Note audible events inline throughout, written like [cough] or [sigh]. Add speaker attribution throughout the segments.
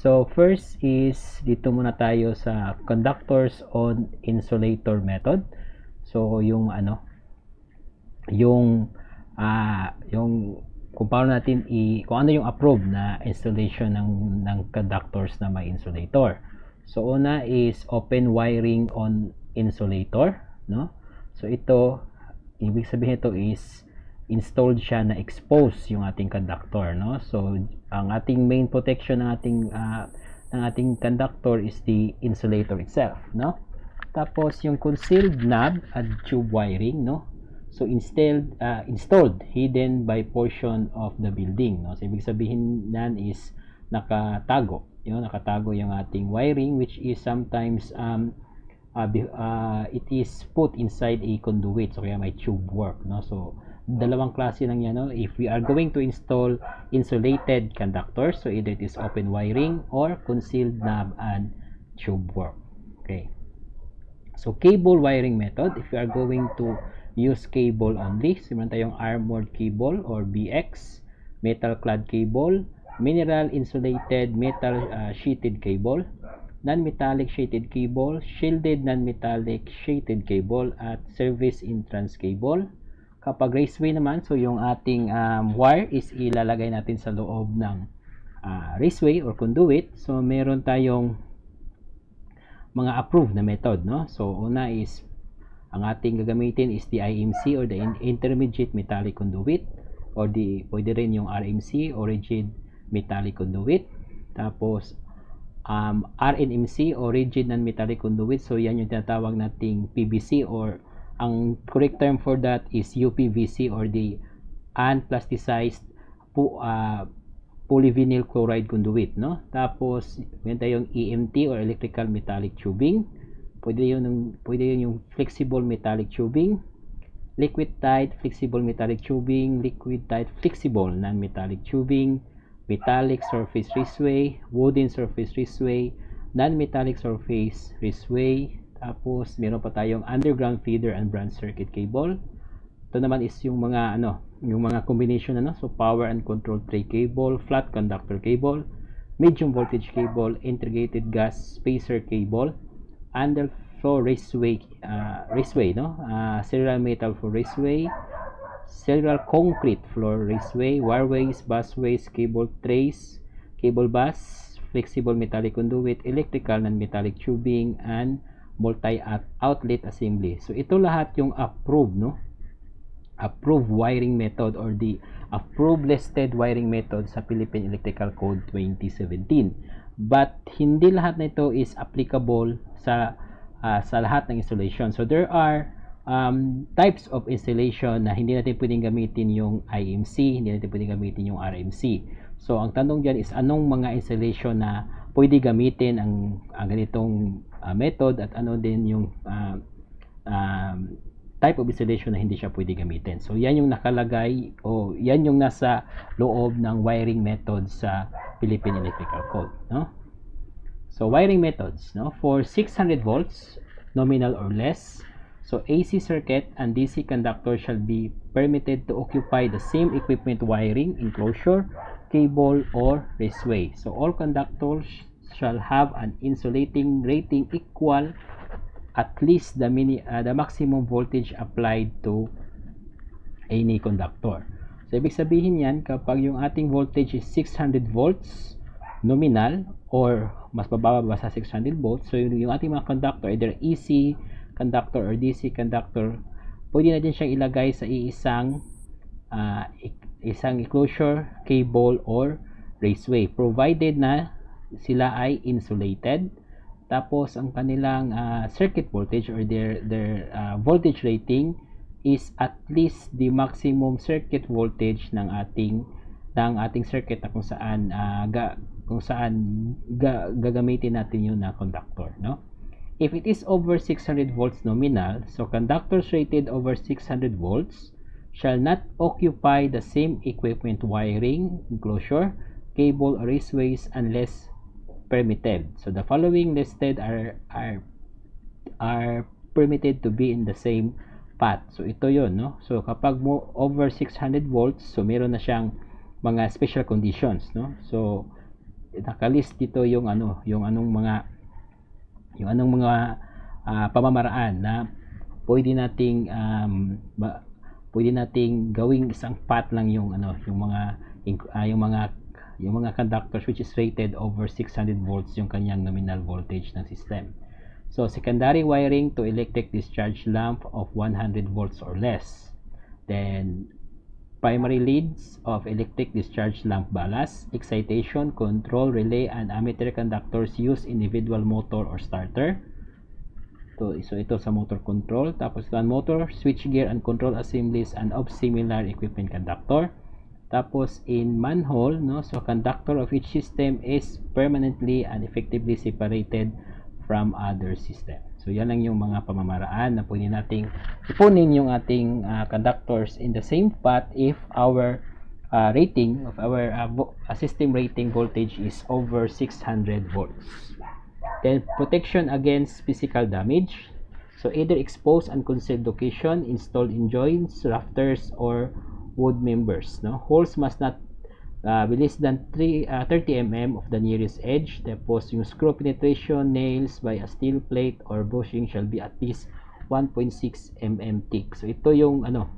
Speaker 1: So, first is dito muna tayo sa conductors on insulator method. So, yung ano, yung ah yung kung paano natin i kung ano yung approved na installation ng ng conductors na may insulator. So, una is open wiring on insulator, no? So, ito ibig sabihin ito is installed siya na expose yung ating conductor no? So ang ating main protection ng ating uh, ng ating conductor is the insulator itself no? Tapos yung concealed knob at tube wiring no? So installed uh, installed hidden by portion of the building no? So ibig sabihin nan is nakatago yun nakatago yung ating wiring which is sometimes um uh, uh, it is put inside a conduit so kaya may tube work no? So dalawang klase lang yan. No? If we are going to install insulated conductors, so either it is open wiring or concealed knob and tube work. Okay. So, cable wiring method, if you are going to use cable only, so meron tayong armored cable or BX, metal clad cable, mineral insulated metal uh, sheeted cable, non-metallic sheeted cable, shielded non-metallic sheeted cable, at service entrance cable, Kapag raceway naman, so yung ating um, wire is ilalagay natin sa loob ng uh, raceway or conduit. So meron tayong mga approved na method, no? So una is ang ating gagamitin is the IMC or the intermediate metallic conduit or the pwede rin yung RMC or rigid metallic conduit. Tapos um, RNMC or rigid non-metallic conduit. So yan yung tinatawag nating PVC or ang correct term for that is UPVC or the unplasticized po, uh, polyvinyl chloride conduit no? Tapos meron tayong EMT or electrical metallic tubing. Pwede yun pwede yun yung flexible metallic tubing liquid tight flexible metallic tubing liquid tight flexible non-metallic tubing metallic surface raceway wooden surface raceway non-metallic surface raceway tapos, meron pa tayong underground feeder and branch circuit cable. Ito naman is yung mga ano, yung mga combination ano, so power and control tray cable, flat conductor cable, medium voltage cable, integrated gas spacer cable, underfloor raceway uh, raceway no, uh, serial metal for raceway, serial concrete floor raceway, wireways, busways, cable trays, cable bus, flexible metallic conduit, electrical and metallic tubing, and multi-outlet assembly. So ito lahat yung approved no? Approved wiring method or the approved listed wiring method sa Philippine Electrical Code 2017. But hindi lahat nito is applicable sa uh, sa lahat ng installation. So there are um, types of installation na hindi natin pwedeng gamitin yung IMC, hindi natin pwedeng gamitin yung RMC. So ang tanong diyan is anong mga installation na pwede gamitin ang, ang ganitong uh, method at ano din yung uh, um, type of installation na hindi siya pwede gamitin. So yan yung nakalagay o yan yung nasa loob ng wiring method sa Philippine Electrical Code, no? So wiring methods, no? For 600 volts nominal or less, so AC circuit and DC conductor shall be permitted to occupy the same equipment wiring enclosure, cable or raceway. So all conductors shall have an insulating rating equal at least the mini uh, the maximum voltage applied to any conductor. So ibig sabihin yan kapag yung ating voltage is 600 volts nominal or mas bababa ba sa 600 volts so yung, yung ating mga conductor either AC conductor or DC conductor pwede na din siyang ilagay sa iisang uh, isang enclosure cable or raceway provided na sila ay insulated. Tapos ang kanilang uh, circuit voltage or their their uh, voltage rating is at least the maximum circuit voltage ng ating ng ating circuit na kung saan uh, ga, kung saan ga, gagamitin natin yung na conductor no? If it is over 600 volts nominal so conductors rated over 600 volts shall not occupy the same equipment wiring enclosure cable or raceways unless permitted. So the following listed are are are permitted to be in the same path. So ito 'yon, no? So kapag mo over 600 volts, so meron na siyang mga special conditions, no? So nakalist dito yung ano, yung anong mga yung anong mga uh, pamamaraan na pwede nating um, ba, pwede nating gawing isang path lang yung ano, yung mga uh, yung mga yung mga conductors which is rated over 600 volts yung kanyang nominal voltage ng system. So, secondary wiring to electric discharge lamp of 100 volts or less. Then, primary leads of electric discharge lamp ballast, excitation, control, relay, and ammeter conductors use individual motor or starter. So, so ito sa motor control. Tapos, one motor, switchgear, and control assemblies and of similar equipment conductor. Tapos in manhole, no, so conductor of each system is permanently and effectively separated from other system. So yan lang yung mga pamamaraan na pwede nating ipunin yung ating uh, conductors in the same path if our uh, rating of our uh, system rating voltage is over 600 volts. Then protection against physical damage. So either exposed and concealed location installed in joints, rafters, or wood members. No? Holes must not uh, be less than 3, uh, 30 mm of the nearest edge. Tapos yung screw penetration nails by a steel plate or bushing shall be at least 1.6 mm thick. So ito yung ano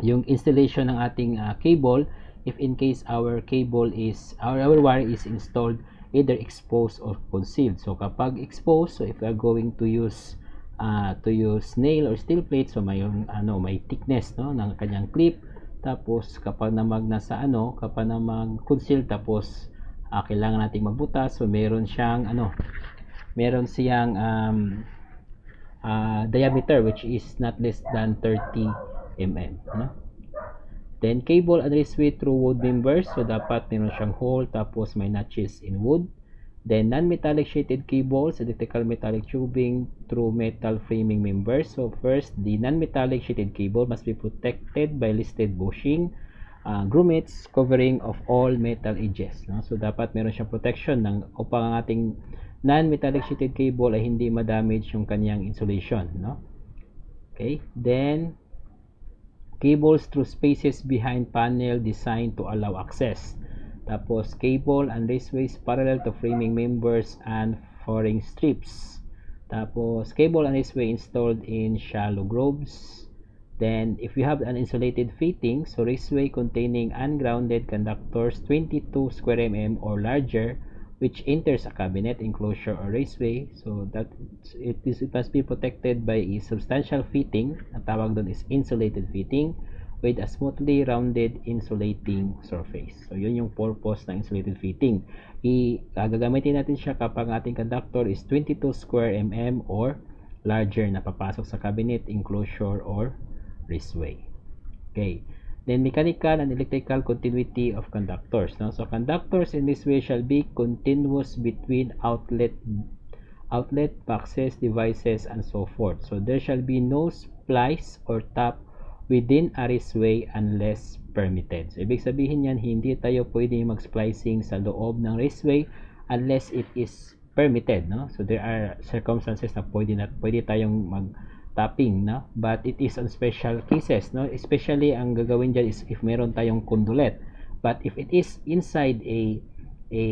Speaker 1: yung installation ng ating uh, cable if in case our cable is our, our wire is installed either exposed or concealed. So kapag exposed, so if we are going to use uh, to use nail or steel plate so may ano may thickness no ng kanyang clip tapos kapag namag nasa ano, kapag namag conceal tapos uh, kailangan nating magbutas, so meron siyang ano, meron siyang um, uh, diameter which is not less than 30 mm, no? Then cable and raceway through wood members, so dapat meron siyang hole tapos may notches in wood. Then non-metallic sheeted cables, electrical metallic tubing through metal framing members. So first, the non-metallic sheeted cable must be protected by listed bushing, uh, grommets, covering of all metal edges. No? So dapat meron siyang protection ng upang ang ating non-metallic sheeted cable ay hindi ma-damage yung kanyang insulation. No? Okay, then cables through spaces behind panel designed to allow access. Tapos cable and raceways parallel to framing members and fooring strips. Tapos cable and raceway installed in shallow grooves. Then if you have an insulated fitting, so raceway containing ungrounded conductors 22 square mm or larger which enters a cabinet enclosure or raceway. So that it, is, it must be protected by a substantial fitting. Ang tawag doon is insulated fitting with a smoothly rounded insulating surface. So, yun yung purpose ng insulated fitting. I, gagamitin natin siya kapag ating conductor is 22 square mm or larger na papasok sa cabinet, enclosure, or raceway. Okay. Then, mechanical and electrical continuity of conductors. No? So, conductors in this way shall be continuous between outlet outlet boxes, devices, and so forth. So, there shall be no splice or tap within a raceway unless permitted. So, ibig sabihin yan, hindi tayo pwede mag-splicing sa loob ng raceway unless it is permitted, no? So, there are circumstances na pwede, na, pwede tayong mag-tapping, no? But it is on special cases, no? Especially, ang gagawin dyan is if meron tayong condulet. But if it is inside a a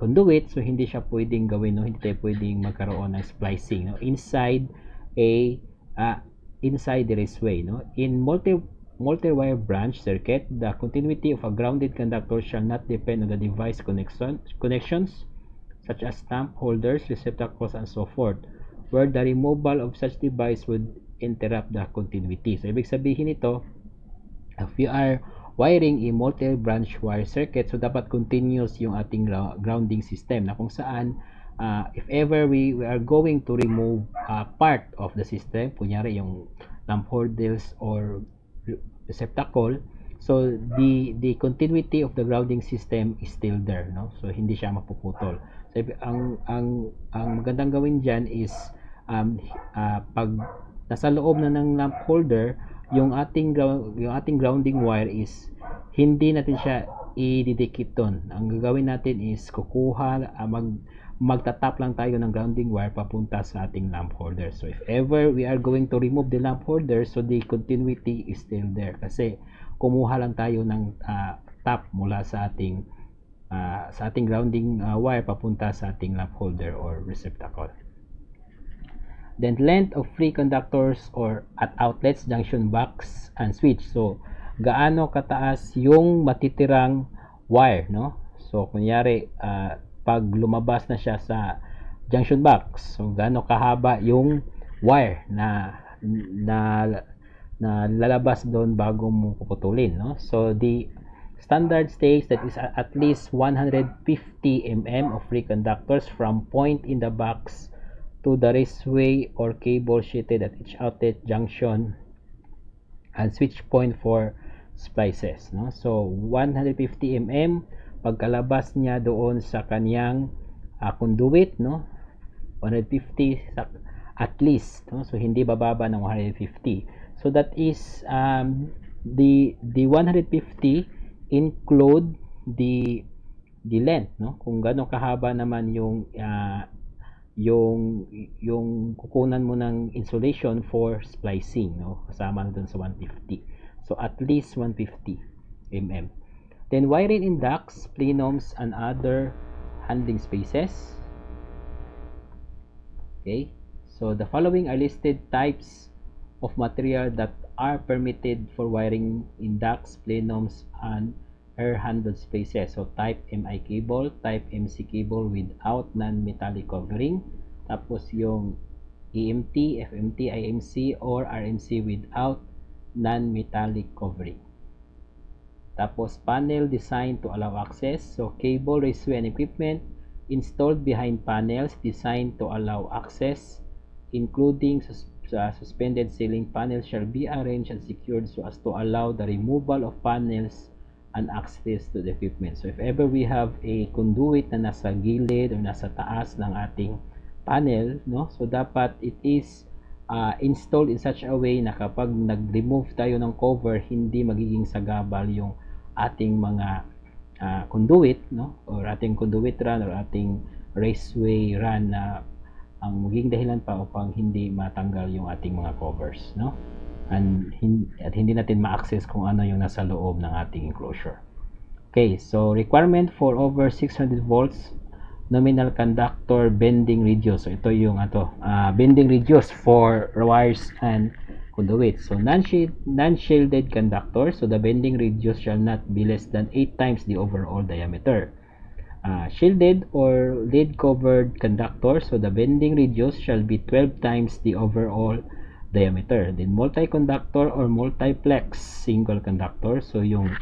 Speaker 1: conduit, so hindi siya pwedeng gawin, no? Hindi tayo pwedeng magkaroon ng splicing, no? Inside a uh, inside the raceway. No? In multi multi-wire branch circuit, the continuity of a grounded conductor shall not depend on the device connection, connections such as stamp holders, receptacles, and so forth, where the removal of such device would interrupt the continuity. So, ibig sabihin ito, if you are wiring a multi-branch wire circuit, so dapat continuous yung ating grounding system na kung saan uh, if ever we, we are going to remove uh, part of the system, kunyari yung lamp holders or receptacle, so the the continuity of the grounding system is still there, no? So hindi siya mapuputol. So ang ang ang magandang gawin diyan is um, uh, pag nasa loob na ng lamp holder, yung ating yung ating grounding wire is hindi natin siya ididikit doon. Ang gagawin natin is kukuha uh, mag magtatap lang tayo ng grounding wire papunta sa ating lamp holder. So if ever we are going to remove the lamp holder, so the continuity is still there. Kasi kumuha lang tayo ng uh, tap mula sa ating uh, sa ating grounding uh, wire papunta sa ating lamp holder or receptacle. Then length of free conductors or at outlets, junction box, and switch. So, gaano kataas yung matitirang wire, no? So, kunyari, uh, pag lumabas na siya sa junction box, so gaano kahaba yung wire na na na lalabas doon bago mo puputulin, no? So, the standard states that is at least 150 mm of free conductors from point in the box to the raceway or cable sheeted at each outlet junction and switch point for splices no so 150 mm pagkalabas niya doon sa kanyang uh, conduit no? 150 at least no? So hindi bababa ng 150 so that is um, the the 150 include the the length no? Kung gaano kahaba naman yung uh, yung yung kukunan mo ng insulation for splicing no? Kasama na dun sa 150 so at least 150 mm then wiring in ducts plenums and other handling spaces okay so the following are listed types of material that are permitted for wiring in ducts plenums and air handled spaces. So type MI cable, type MC cable without non-metallic covering. Tapos yung EMT, FMT, IMC or RMC without non-metallic covering. Tapos panel designed to allow access. So cable, raceway and equipment installed behind panels designed to allow access including sus uh, suspended ceiling panels shall be arranged and secured so as to allow the removal of panels and access to the equipment. So if ever we have a conduit na nasa gilid o nasa taas ng ating panel, no? So dapat it is uh, installed in such a way na kapag nag-remove tayo ng cover, hindi magiging sagabal yung ating mga uh, conduit, no? Or ating conduit run or ating raceway run na ang magiging dahilan pa upang hindi matanggal yung ating mga covers, no? and hin at hindi natin ma-access kung ano yung nasa loob ng ating enclosure. Okay, so requirement for over 600 volts nominal conductor bending radius. So ito yung ato, uh, bending radius for wires and conduit. So non-shielded conductor, so the bending radius shall not be less than 8 times the overall diameter. Uh, shielded or lead covered conductor, so the bending radius shall be 12 times the overall diameter. Then multi-conductor or multiplex single conductor. So yung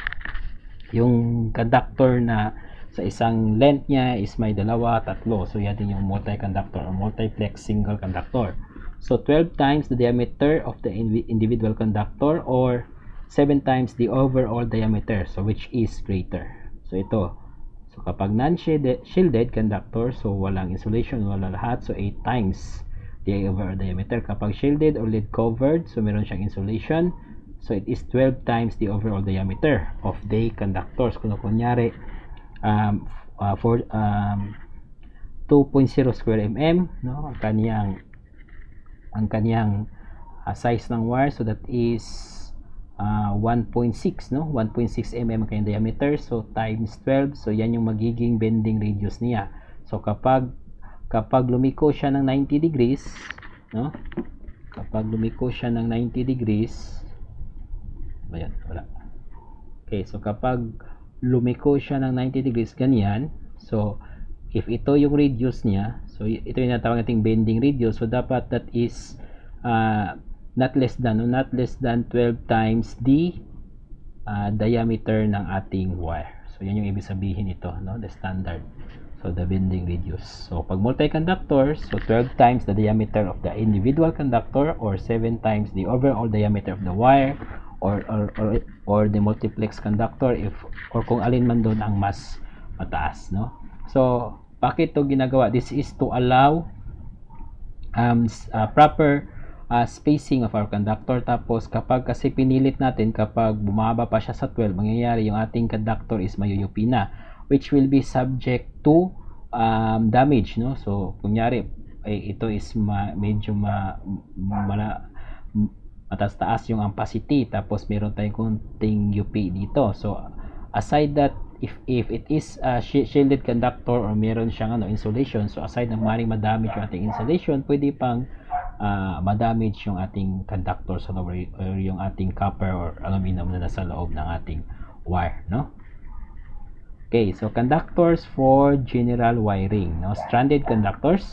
Speaker 1: yung conductor na sa isang length niya is may dalawa, tatlo. So yan din yung multi-conductor or multiplex single conductor. So 12 times the diameter of the individual conductor or 7 times the overall diameter. So which is greater. So ito. So kapag non-shielded conductor, so walang insulation, wala lahat. So 8 times the over diameter. Kapag shielded or lid covered, so meron siyang insulation. So it is 12 times the overall diameter of the conductors. Kung kunyari, um, uh, for um, 2.0 square mm, no? Ang kaniyang ang kaniyang uh, size ng wire. So that is uh, 1.6 no? 1.6 mm ang kanyang diameter. So times 12 so yan yung magiging bending radius niya. So kapag kapag lumiko siya ng 90 degrees no? Kapag lumiko siya ng 90 degrees ayan wala. Okay so kapag lumiko siya ng 90 degrees ganyan. So if ito yung radius niya so ito yung natawag nating bending radius so dapat that is uh, not less than no, not less than 12 times the uh, diameter ng ating wire so yan yung ibig sabihin ito no the standard So, the bending radius. So, pag multi-conductor, so 12 times the diameter of the individual conductor or 7 times the overall diameter of the wire or, or, or, or the multiplex conductor if or kung alin man doon ang mas mataas. No? So, bakit to ginagawa? This is to allow um, uh, proper uh, spacing of our conductor. Tapos, kapag kasi pinilit natin, kapag bumaba pa siya sa 12, mangyayari yung ating conductor is mayuyupi na which will be subject to um, damage no so kunyari eh, ito is ma, medyo ma, mala, mataas-taas yung ampacity tapos meron tayong kunting UP dito so aside that if if it is a shielded conductor or meron siyang ano insulation so aside na maring madamage yung ating insulation pwede pang uh, madamage yung ating conductor sa loob or yung ating copper or aluminum na nasa loob ng ating wire no? Okay so conductors for general wiring no? Stranded conductors.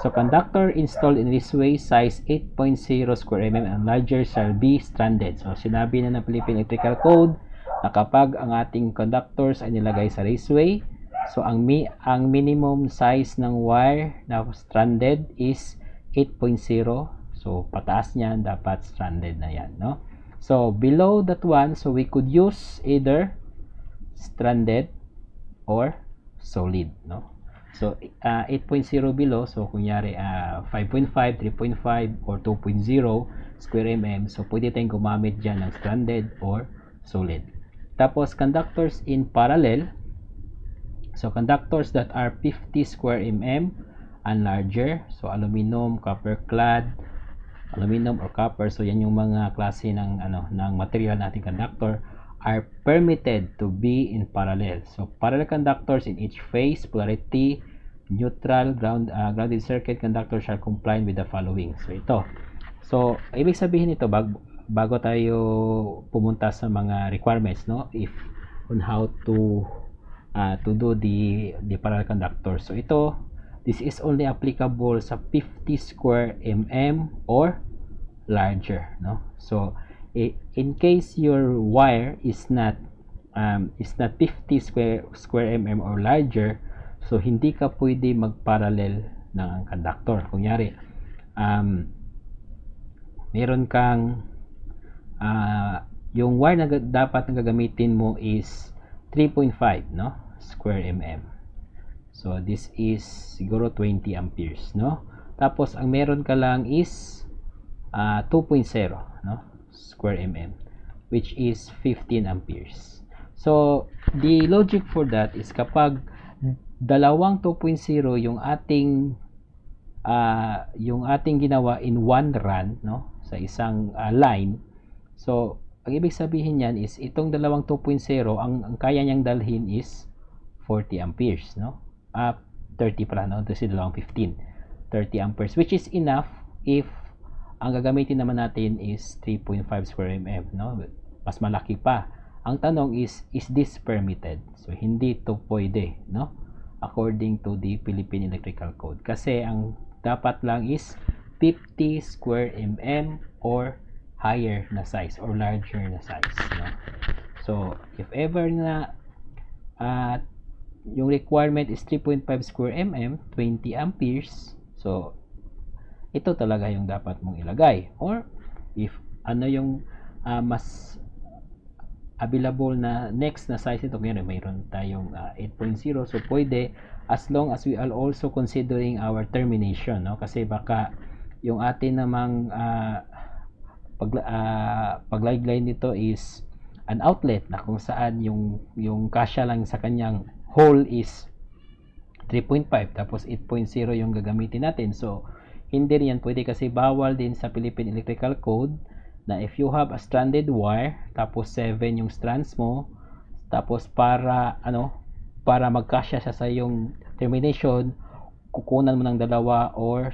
Speaker 1: So conductor installed in this way size 8.0 square mm and larger shall be stranded. So sinabi na ng Philippine Electrical Code na kapag ang ating conductors ay nilagay sa raceway so ang mi ang minimum size ng wire na stranded is 8.0 so pataas niyan dapat stranded na yan no? So below that one so we could use either stranded or solid no? So uh, 8.0 below so kunyari uh, 5.5 3.5 or 2.0 square mm so pwede tayong gumamit dyan ng stranded or solid tapos conductors in parallel so conductors that are 50 square mm and larger so aluminum copper clad aluminum or copper so yan yung mga klase ng ano ng material nating conductor are permitted to be in parallel. So, parallel conductors in each phase, polarity, neutral, ground, uh, grounded circuit conductor shall comply with the following. So, ito. So, ibig sabihin ito, bag, bago tayo pumunta sa mga requirements, no? If, on how to, uh, to do the, the parallel conductor. So, ito, this is only applicable sa 50 square mm or larger, no? So, in case your wire is not um, is not 50 square square mm or larger so hindi ka pwede magparallel ng conductor kunyari um, meron kang uh, yung wire na dapat na gagamitin mo is 3.5 no? Square mm so this is siguro 20 amperes no? Tapos ang meron ka lang is uh, 2.0 no? Square mm which is 15 amperes. So, the logic for that is kapag dalawang 2.0 yung ating uh, yung ating ginawa in one run no? Sa isang uh, line so ang ibig sabihin niyan is itong dalawang 2.0 ang, ang kaya niyang dalhin is 40 amperes no uh, 30 para no kasi dalawang 15 30 amperes which is enough if ang gagamitin naman natin is 3.5 square mm, no? Mas malaki pa. Ang tanong is, is this permitted? So, hindi to pwede, no? According to the Philippine Electrical Code. Kasi ang dapat lang is 50 square mm or higher na size or larger na size, no? So, if ever na uh, yung requirement is 3.5 square mm, 20 amperes, so ito talaga yung dapat mong ilagay or if ano yung uh, mas available na next na size ito ngayon mayroon tayong uh, ah, 8.0 so pwede as long as we are also considering our termination no kasi baka yung atin namang uh, pag uh, paglaylay nito is an outlet na kung saan yung yung kasya lang sa kanyang hole is 3.5 tapos 8.0 yung gagamitin natin. So hindi rin yan pwede kasi bawal din sa Philippine Electrical Code na if you have a stranded wire tapos 7 yung strands mo tapos para ano para magkasya siya sa yung termination kukunan mo ng dalawa or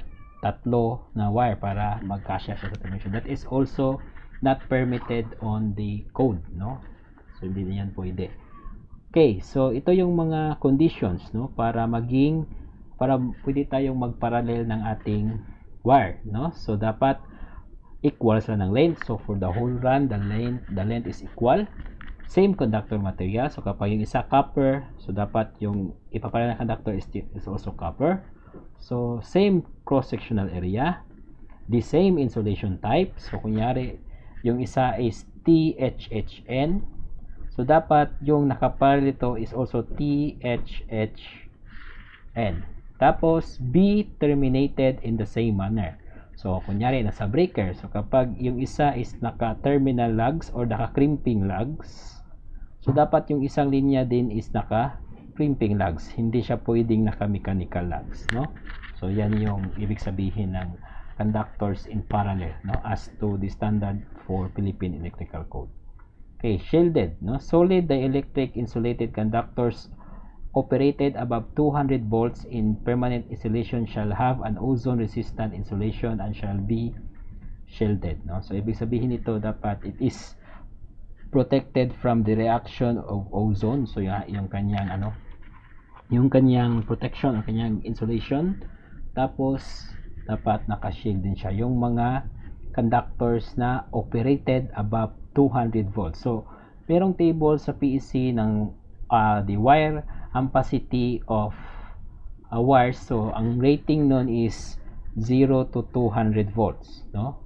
Speaker 1: tatlo na wire para magkasya sa termination that is also not permitted on the code no? So hindi na yan pwede. Okay so ito yung mga conditions no? Para maging para pwede tayong magparallel ng ating wire no? So dapat equal sila ng length. So for the whole run the length the length is equal. Same conductor material. So kapag yung isa copper so dapat yung ipaparallel na conductor is, is also copper so same cross sectional area the same insulation type so kunyari yung isa is THHN so dapat yung nakaparallel ito is also THHN tapos, be terminated in the same manner. So, kunyari, nasa breaker. So, kapag yung isa is naka-terminal lugs or naka-crimping lugs, so dapat yung isang linya din is naka-crimping lugs. Hindi siya pwedeng naka-mechanical lugs, no? So, yan yung ibig sabihin ng conductors in parallel, no? As to the standard for Philippine Electrical Code. Okay, shielded, no? Solid dielectric insulated conductors operated above 200 volts in permanent insulation shall have an ozone resistant insulation and shall be shielded, no? So ibig sabihin nito dapat it is protected from the reaction of ozone. So yung, yung kanyang ano, yung kanyang protection o kanyang insulation. Tapos dapat naka-shield din siya yung mga conductors na operated above 200 volts. So, merong table sa PEC ng uh, the wire ampacity of a wire. So, ang rating nun is 0 to 200 volts. No?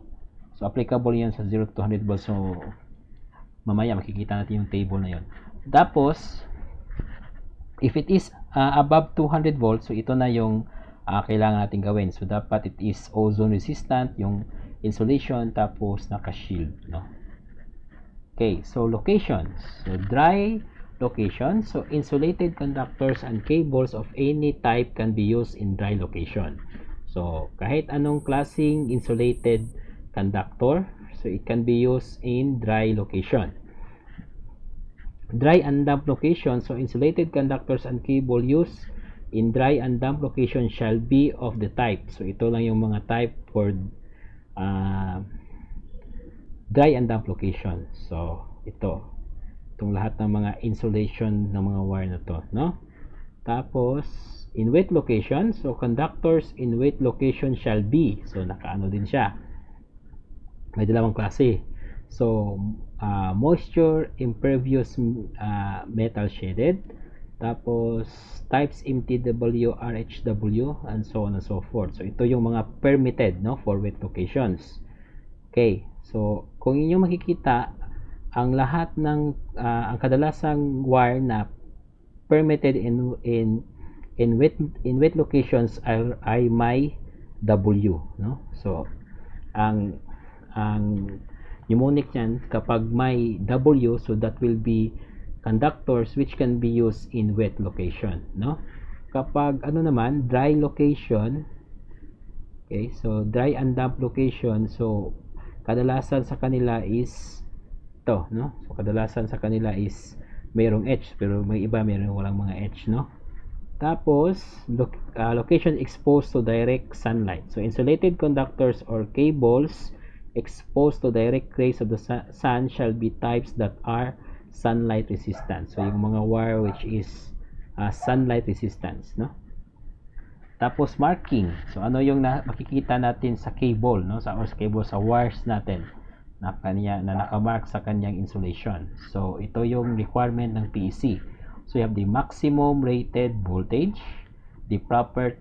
Speaker 1: So, applicable yan sa 0 to 200 volts. So, mamaya makikita natin yung table na yon. Tapos, if it is uh, above 200 volts, so ito na yung uh, kailangan natin gawin. So, dapat it is ozone resistant, yung insulation tapos naka-shield no? Okay so locations. So dry location. So insulated conductors and cables of any type can be used in dry location. So kahit anong klasing insulated conductor so it can be used in dry location dry and damp location so insulated conductors and cable used in dry and damp location shall be of the type so ito lang yung mga type for uh, dry and damp location. So, ito. Itong lahat ng mga insulation ng mga wire na to. No? Tapos, in wet location, so conductors in wet location shall be. So, nakaano din siya. May dalawang klase. So, uh, moisture impervious uh, metal shaded. Tapos, types MTW, RHW, and so on and so forth. So, ito yung mga permitted no, for wet locations. Okay. So, kung inyo makikita, ang lahat ng, uh, ang kadalasang wire na permitted in, in, in, wet, in wet locations ay, ay may W. No? So, ang, ang mnemonic niyan, kapag may W, so that will be conductors which can be used in wet location no? Kapag ano naman dry location okay so dry and damp location so kadalasan sa kanila is to no? So kadalasan sa kanila is mayroong H pero may iba mayroong walang mga H no? Tapos lo uh, location exposed to direct sunlight. So insulated conductors or cables exposed to direct rays of the sun shall be types that are sunlight resistance. So, yung mga wire which is uh, sunlight resistance, no? Tapos, marking. So, ano yung na, makikita natin sa cable, no? Sa, or sa cable, sa wires natin na, kanya, na nakamark sa kanyang insulation. So, ito yung requirement ng PEC. So, you have the maximum rated voltage, the proper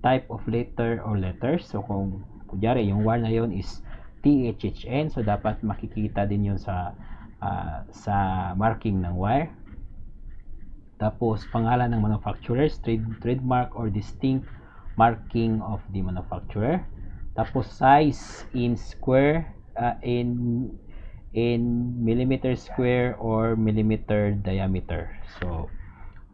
Speaker 1: type of letter or letters. So, kung kunyari, yung wire na yun is THHN, so dapat makikita din yun sa uh, sa marking ng wire. Tapos, pangalan ng manufacturer, trade, trademark or distinct marking of the manufacturer. Tapos, size in square, uh, in in millimeter square or millimeter diameter. So,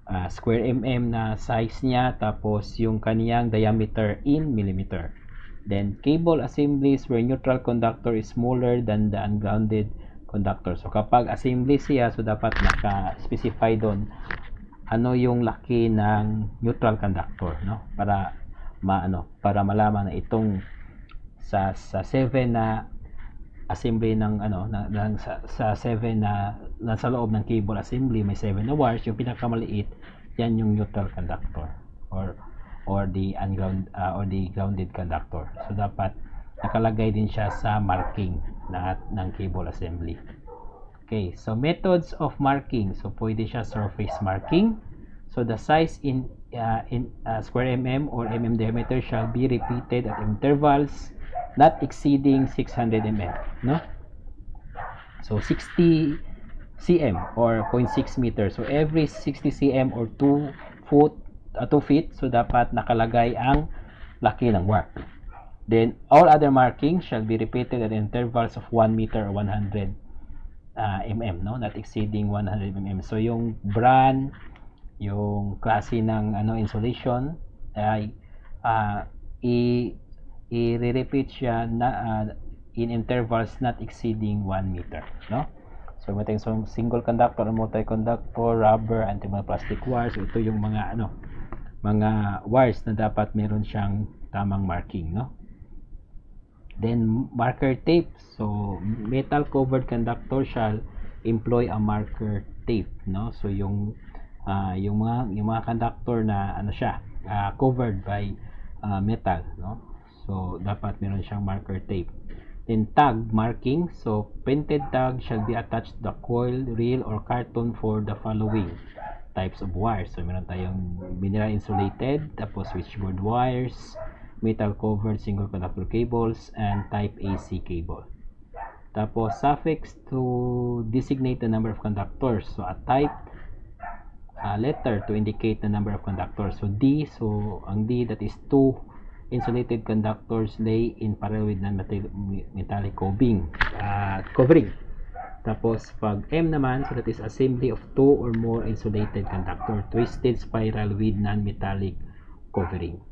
Speaker 1: uh, square mm na size niya, tapos yung kaniyang diameter in millimeter. Then, cable assemblies where neutral conductor is smaller than the ungrounded conductor. So kapag assembly siya, so dapat naka-specify doon ano yung laki ng neutral conductor, no? Para maano, para malaman na itong sa sa 7 na assembly ng ano na, ng, sa, sa 7 na nasa loob ng cable assembly may 7 na wires yung pinakamaliit yan yung neutral conductor or or the unground uh, or the grounded conductor so dapat nakalagay din siya sa marking lahat ng cable assembly. Okay, so methods of marking. So pwede siya surface marking. So the size in uh, in uh, square mm or mm diameter shall be repeated at intervals not exceeding 600 mm, no? So 60 cm or 0.6 meter. So every 60 cm or 2 foot uh, 2 feet so dapat nakalagay ang laki ng wire. Then, all other markings shall be repeated at intervals of 1 meter or 100 uh, mm, no? Not exceeding 100 mm. So, yung brand, yung klase ng ano insulation ay uh, i i-repeat siya na uh, in intervals not exceeding 1 meter, no? So, may tayong single conductor, multi-conductor, rubber, mga plastic wires. So, ito yung mga ano, mga wires na dapat meron siyang tamang marking, no? Then, marker tape. So, metal covered conductor shall employ a marker tape, no? So, yung uh, yung mga yung mga conductor na ano siya, uh, covered by uh, metal, no? So, dapat meron siyang marker tape. Then tag marking. So printed tag shall be attached to the coil, reel, or carton for the following types of wires. So meron tayong mineral insulated, tapos switchboard wires, metal covered single conductor cables, and type AC cable. Tapos suffix to designate the number of conductors. So a type a letter to indicate the number of conductors. So D, so ang D that is 2 insulated conductors lay in parallel with non-metallic coving, uh, covering. Tapos, pag M naman, so that is assembly of two or more insulated conductor, twisted spiral with non-metallic covering.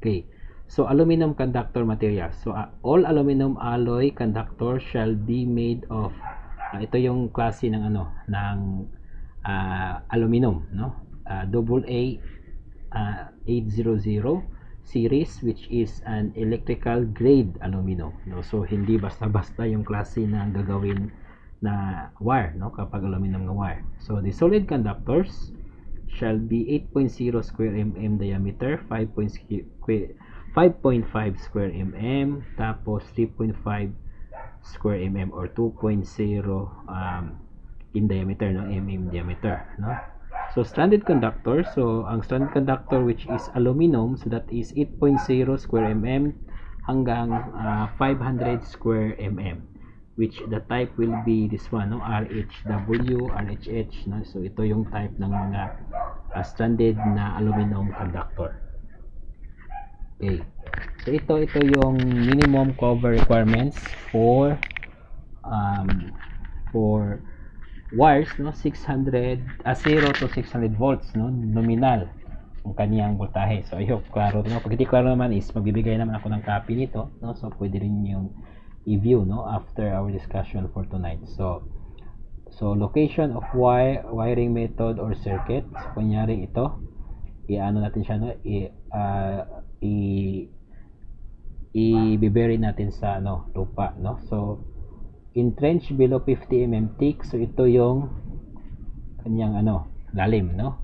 Speaker 1: Okay. So, aluminum conductor material. So, uh, all aluminum alloy conductor shall be made of uh, ito yung klase ng ano ng uh, aluminum no uh, double A uh, 800 series which is an electrical grade aluminum no? So hindi basta-basta yung klase na gagawin na wire no? Kapag aluminum na wire. So the solid conductors shall be 8.0 square mm diameter 5.5 square mm tapos 3.5 square mm or 2.0 um, in diameter no? Mm diameter no So, stranded conductor. So, ang stranded conductor which is aluminum. So, that is 8.0 square mm hanggang uh, 500 square mm. Which the type will be this one, no? RHW, RHH. No? So, ito yung type ng mga uh, stranded na aluminum conductor. Okay. So, ito, ito yung minimum cover requirements for um, for wires no 600 uh, 0 to 600 volts no nominal ang kaniyang voltahe so i hope klaro no pag hindi klaro naman is magbibigay naman ako ng copy nito no so pwede rin yung i-view no after our discussion for tonight so so location of wire wiring method or circuit so kunyari ito i-ano natin siya no i uh, i i-bury natin sa ano lupa no so in-trench below 50 mm thick so ito yung kanyang ano lalim no?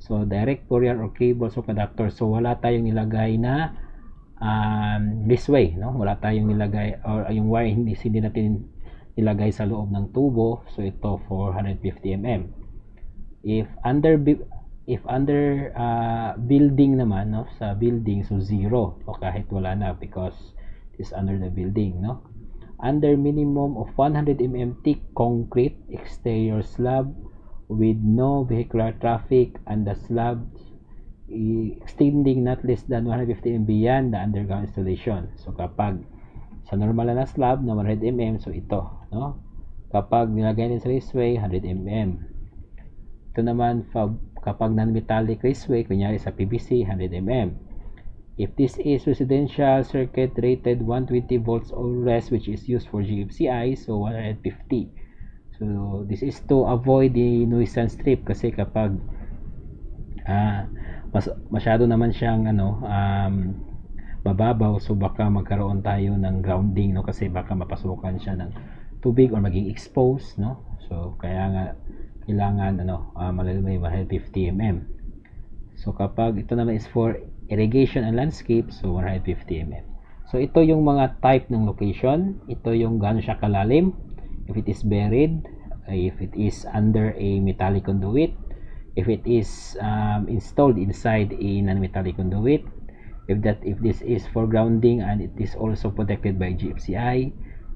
Speaker 1: So direct courier or cable so conductor so wala tayong nilagay na um, this way no? Wala tayong nilagay or yung wire hindi hindi natin nilagay sa loob ng tubo. So ito 450 mm if under if under uh, building naman no? Sa building so zero. O kahit wala na because is under the building no under minimum of 100 mm thick concrete exterior slab with no vehicular traffic and the slab extending not less than 150 mm beyond the underground installation. So kapag sa normal na slab na 100 mm, so ito, no? Kapag nilagay din sa raceway, 100 mm. Ito naman kapag non-metallic raceway, kunyari sa PVC, 100 mm. If this is residential circuit rated 120 volts or less which is used for GFCI, so 150. So this is to avoid the nuisance trip kasi kapag uh, mas, masyado naman siyang ano um, mababaw so baka magkaroon tayo ng grounding no? Kasi baka mapasukan siya ng tubig or maging exposed no? So kaya nga kailangan ano uh, malalimay 150 mm so kapag ito naman is for irrigation and landscape, so 150 mm. So ito yung mga type ng location, ito yung gaano siya kalalim, if it is buried, if it is under a metallic conduit, if it is um, installed inside a non-metallic conduit, if that if this is for grounding and it is also protected by GFCI,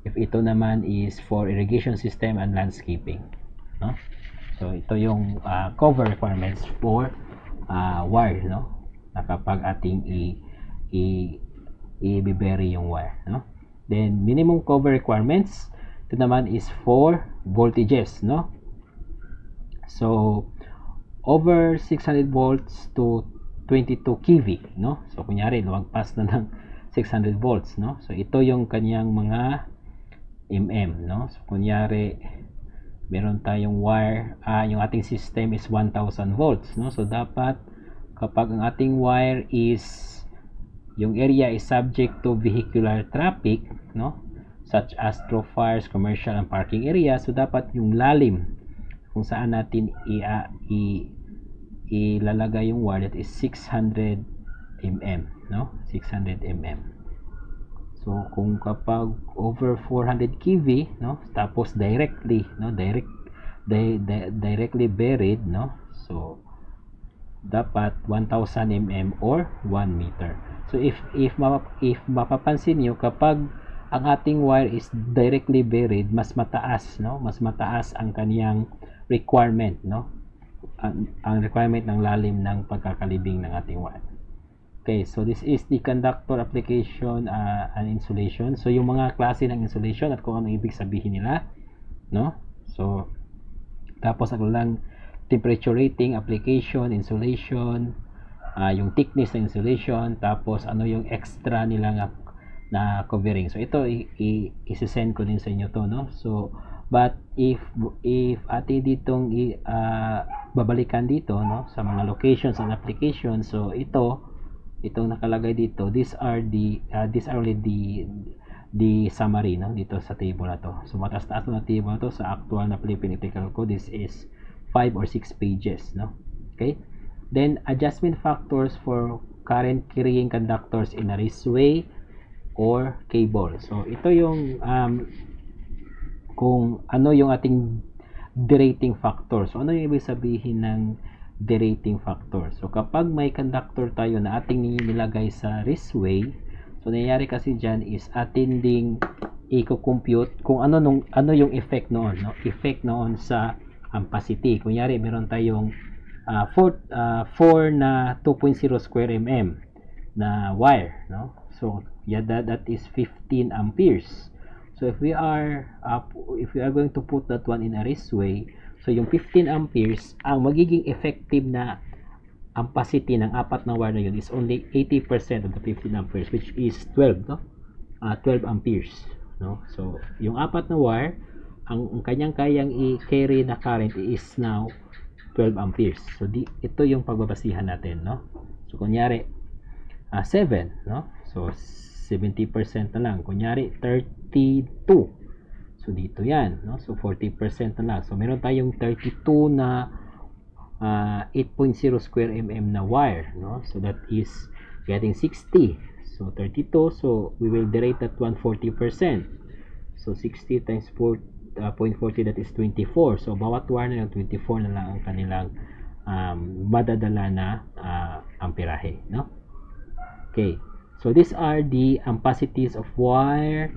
Speaker 1: if ito naman is for irrigation system and landscaping. No? So ito yung uh, cover requirements for uh, wire, no? Na kapag ating i i i-bury yung wire no then minimum cover requirements ito naman is for voltages no so over 600 volts to 22 kV no so kunyari lumagpas na ng 600 volts no so ito yung kanyang mga mm, no? So, kunyari, meron tayong wire, ah, yung ating system is 1000 volts, no? So, dapat, kapag ang ating wire is, yung area is subject to vehicular traffic, no? Such as thoroughfares, commercial, and parking area. So, dapat yung lalim, kung saan natin i, i ilalagay yung wire that is 600 mm, no? 600 mm. So kung kapag over 400 kV, no, tapos directly, no, direct di, di, directly buried, no. So dapat 1000 mm or 1 meter. So if if map, if mapapansin niyo kapag ang ating wire is directly buried, mas mataas, no? Mas mataas ang kaniyang requirement, no? Ang, ang requirement ng lalim ng pagkakalibing ng ating wire. Okay, so this is the conductor application uh, and insulation. So yung mga klase ng insulation at kung ano ibig sabihin nila, no? So tapos ako lang temperature rating, application, insulation, uh, yung thickness ng insulation, tapos ano yung extra nila nga na covering. So ito i-send ko din sa inyo to, no? So but if if ate ditong uh, babalikan dito, no, sa mga locations and application, so ito itong nakalagay dito these are the uh, these are the the summary no dito sa table na to so mataas-taas na table na to sa actual na Philippine Electrical Code this is 5 or 6 pages no okay then adjustment factors for current carrying conductors in a raceway or cable so ito yung um, kung ano yung ating derating factor so ano yung ibig sabihin ng derating factor. So kapag may conductor tayo na ating nilagay sa raceway, so nangyayari kasi diyan is atin ding i-compute kung ano nung ano yung effect noon, no? Effect noon sa ampacity. Kunyari meron tayong uh, 4 uh, 4 na 2.0 square mm na wire, no? So yeah, that, that is 15 amperes. So if we are uh, if we are going to put that one in a raceway, So, yung 15 amperes, ang magiging effective na ampacity ng apat na wire na yun is only 80% of the 15 amperes, which is 12, no? Uh, ah, 12 amperes, no? So, yung apat na wire, ang, ang kanyang kayang i-carry na current is now 12 amperes. So, di, ito yung pagbabasihan natin, no? So, kunyari, uh, ah, 7, no? So, 70% na lang. Kunyari, 32 So, dito yan. No? So, 40% na lang. So, meron tayong 32 na uh, 8.0 square mm na wire. No? So, that is getting 60. So, 32. So, we will derate that 140%. So, 60 times 4, uh, 0.40 that is 24. So, bawat wire na lang 24 na lang ang kanilang um, madadala na uh, amperahe. No? Okay. So, these are the ampacities of wire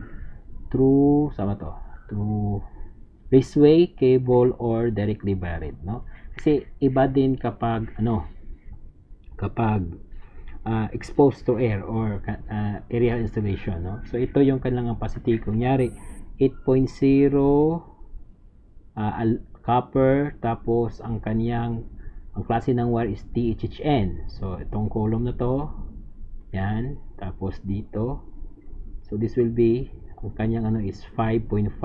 Speaker 1: through, sama to, through raceway, cable, or directly buried, no? Kasi iba din kapag, ano, kapag uh, exposed to air or uh, aerial installation, no? So, ito yung kanilang capacity. Kunyari, 8.0 uh, copper, tapos ang kanyang ang klase ng wire is THHN. So, itong column na to, yan, tapos dito, so this will be ang kanyang ano is 5.5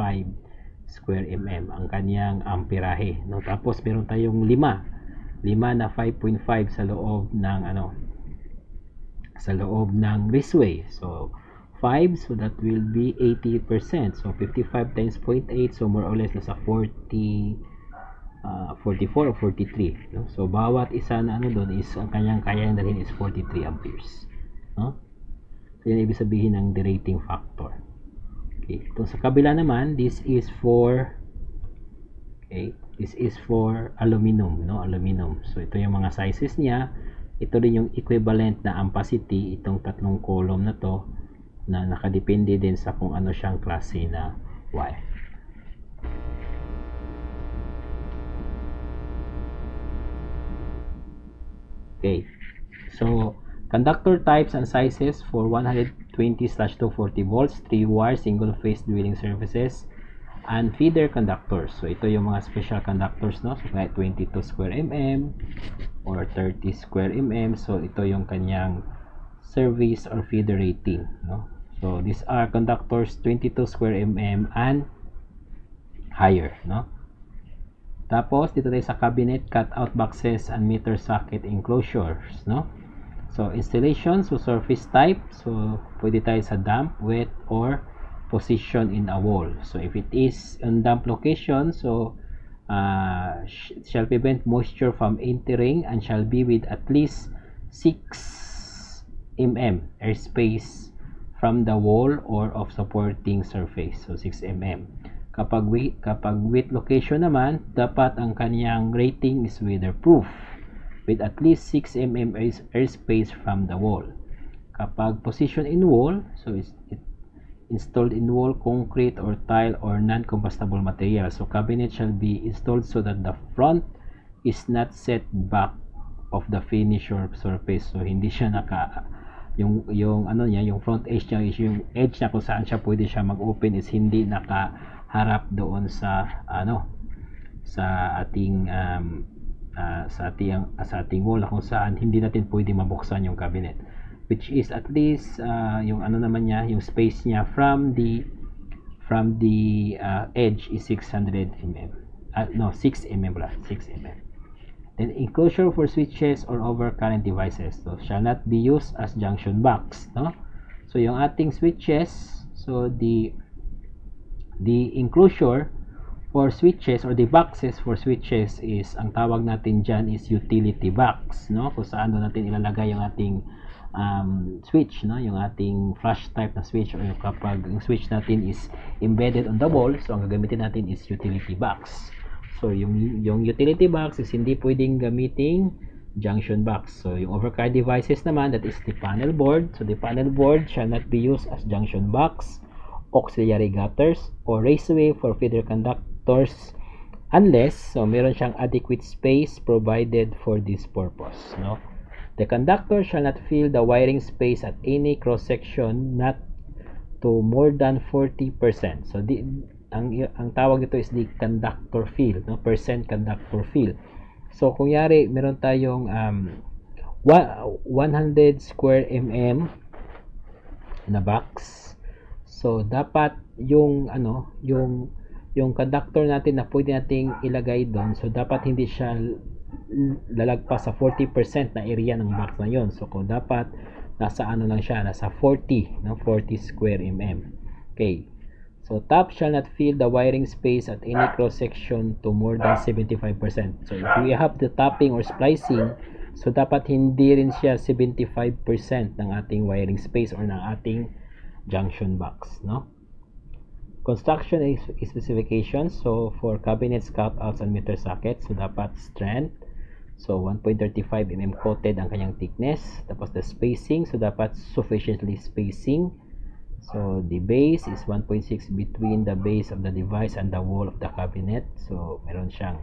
Speaker 1: square mm ang kanyang amperahe. No tapos meron tayong 5 5 na 5.5 sa loob ng ano sa loob ng raceway. So 5 so that will be 80% so 55 times 0.8 so more or less nasa 40 uh, 44 o 43 no so bawat isa na ano doon is ang kanyang kayang dalhin is 43 amperes no so yan ibig sabihin ng derating factor Okay, ito sa kabila naman, this is for okay, this is for aluminum, no? Aluminum. So ito yung mga sizes niya. Ito rin yung equivalent na ampacity itong tatlong column na to na nakadepende din sa kung ano siyang klase na wire. Okay. So, Conductor types and sizes for 120/240 volts, 3 wire single phase dwelling services and feeder conductors. So ito yung mga special conductors no. So like 22 square mm or 30 square mm. So ito yung kanyang service or feeder rating no. So these are conductors 22 square mm and higher, no? Tapos dito tayo sa cabinet cutout boxes and meter socket enclosures, no? So installation so surface type, so pwede tayo sa damp, wet or position in a wall. So if it is on damp location, so uh, shall prevent moisture from entering and shall be with at least 6 mm airspace from the wall or of supporting surface. So 6 mm. Kapag wet, kapag wet location naman, dapat ang kanyang rating is weatherproof with at least 6 mm airspace from the wall. Kapag position in wall, so it's, it installed in wall, concrete or tile or non-combustible material. So cabinet shall be installed so that the front is not set back of the finish or surface. So hindi siya naka yung yung ano niya, yung front edge niya is yung edge na kung saan siya pwede siya mag-open is hindi nakaharap doon sa ano sa ating um, uh, sa ating sa ating wall kung saan hindi natin pwede mabuksan yung cabinet. Which is at least uh, yung ano naman niya yung space niya from the from the uh, edge is 600 mm uh, no 6 mm 6 mm Then enclosure for switches or overcurrent devices. So shall not be used as junction box, no? So yung ating switches, so the the enclosure for switches or the boxes for switches is ang tawag natin diyan is utility box, no? Kung saan doon natin ilalagay yung ating um, switch, no? Yung ating flash type na switch or yung kapag ang switch natin is embedded on the wall, so ang gagamitin natin is utility box. So, yung, yung utility box is hindi pwedeng gamiting junction box. So, yung overcard devices naman, that is the panel board. So, the panel board shall not be used as junction box, auxiliary gutters, or raceway for feeder conductors unless so meron siyang adequate space provided for this purpose. No? The conductor shall not fill the wiring space at any cross-section not to more than 40%. So, di, ang ang tawag dito is the conductor field no? Percent conductor field. So kung yari meron tayong um 100 square mm na box. So dapat yung ano yung yung conductor natin na pwede nating ilagay doon so dapat hindi siya lalagpas sa 40% na area ng box na yon so kung dapat nasa ano lang siya nasa 40 no? 40 square mm okay So top shall not fill the wiring space at any cross section to more than 75%. So if we have the topping or splicing, so dapat hindi rin siya 75% ng ating wiring space or ng ating junction box, no? Construction specifications. So for cabinets, cutouts, and meter sockets, so dapat strength. So 1.35 mm coated ang kanyang thickness. Tapos the spacing, so dapat sufficiently spacing So the base is 1.6 between the base of the device and the wall of the cabinet. So meron siyang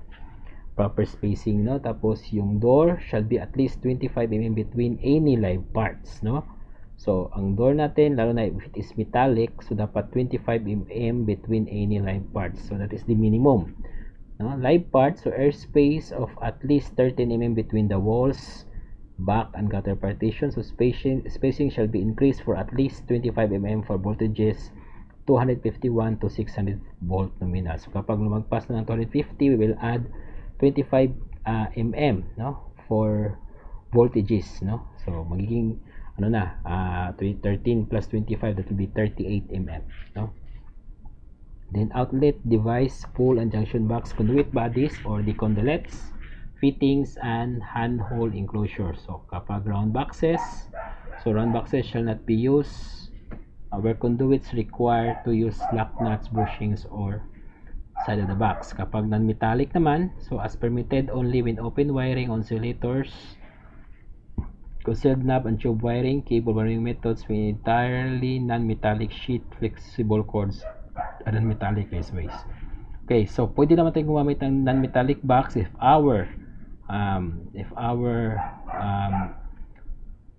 Speaker 1: proper spacing no. Tapos yung door shall be at least 25 mm between any live parts no. So ang door natin lalo na if it is metallic so dapat 25 mm between any live parts. So that is the minimum. No? Live parts so airspace of at least 13 mm between the walls back and gutter partition. So spacing, spacing shall be increased for at least 25 mm for voltages 251 to 600 volt nominal. So kapag lumagpas na ng 250, we will add 25 uh, mm no for voltages no. So magiging ano na uh, 13 plus 25 that will be 38 mm no. Then outlet device pull and junction box conduit bodies or the conduits fittings and handhold enclosure. So kapag round boxes, so round boxes shall not be used uh, where conduits require to use lock nuts, bushings, or side of the box. Kapag non-metallic naman, so as permitted only when open wiring on insulators, concealed knob and tube wiring, cable wiring methods with entirely non-metallic sheet flexible cords and non-metallic raceways. Okay, so pwede naman tayong gumamit ng non-metallic box if our um, if our um,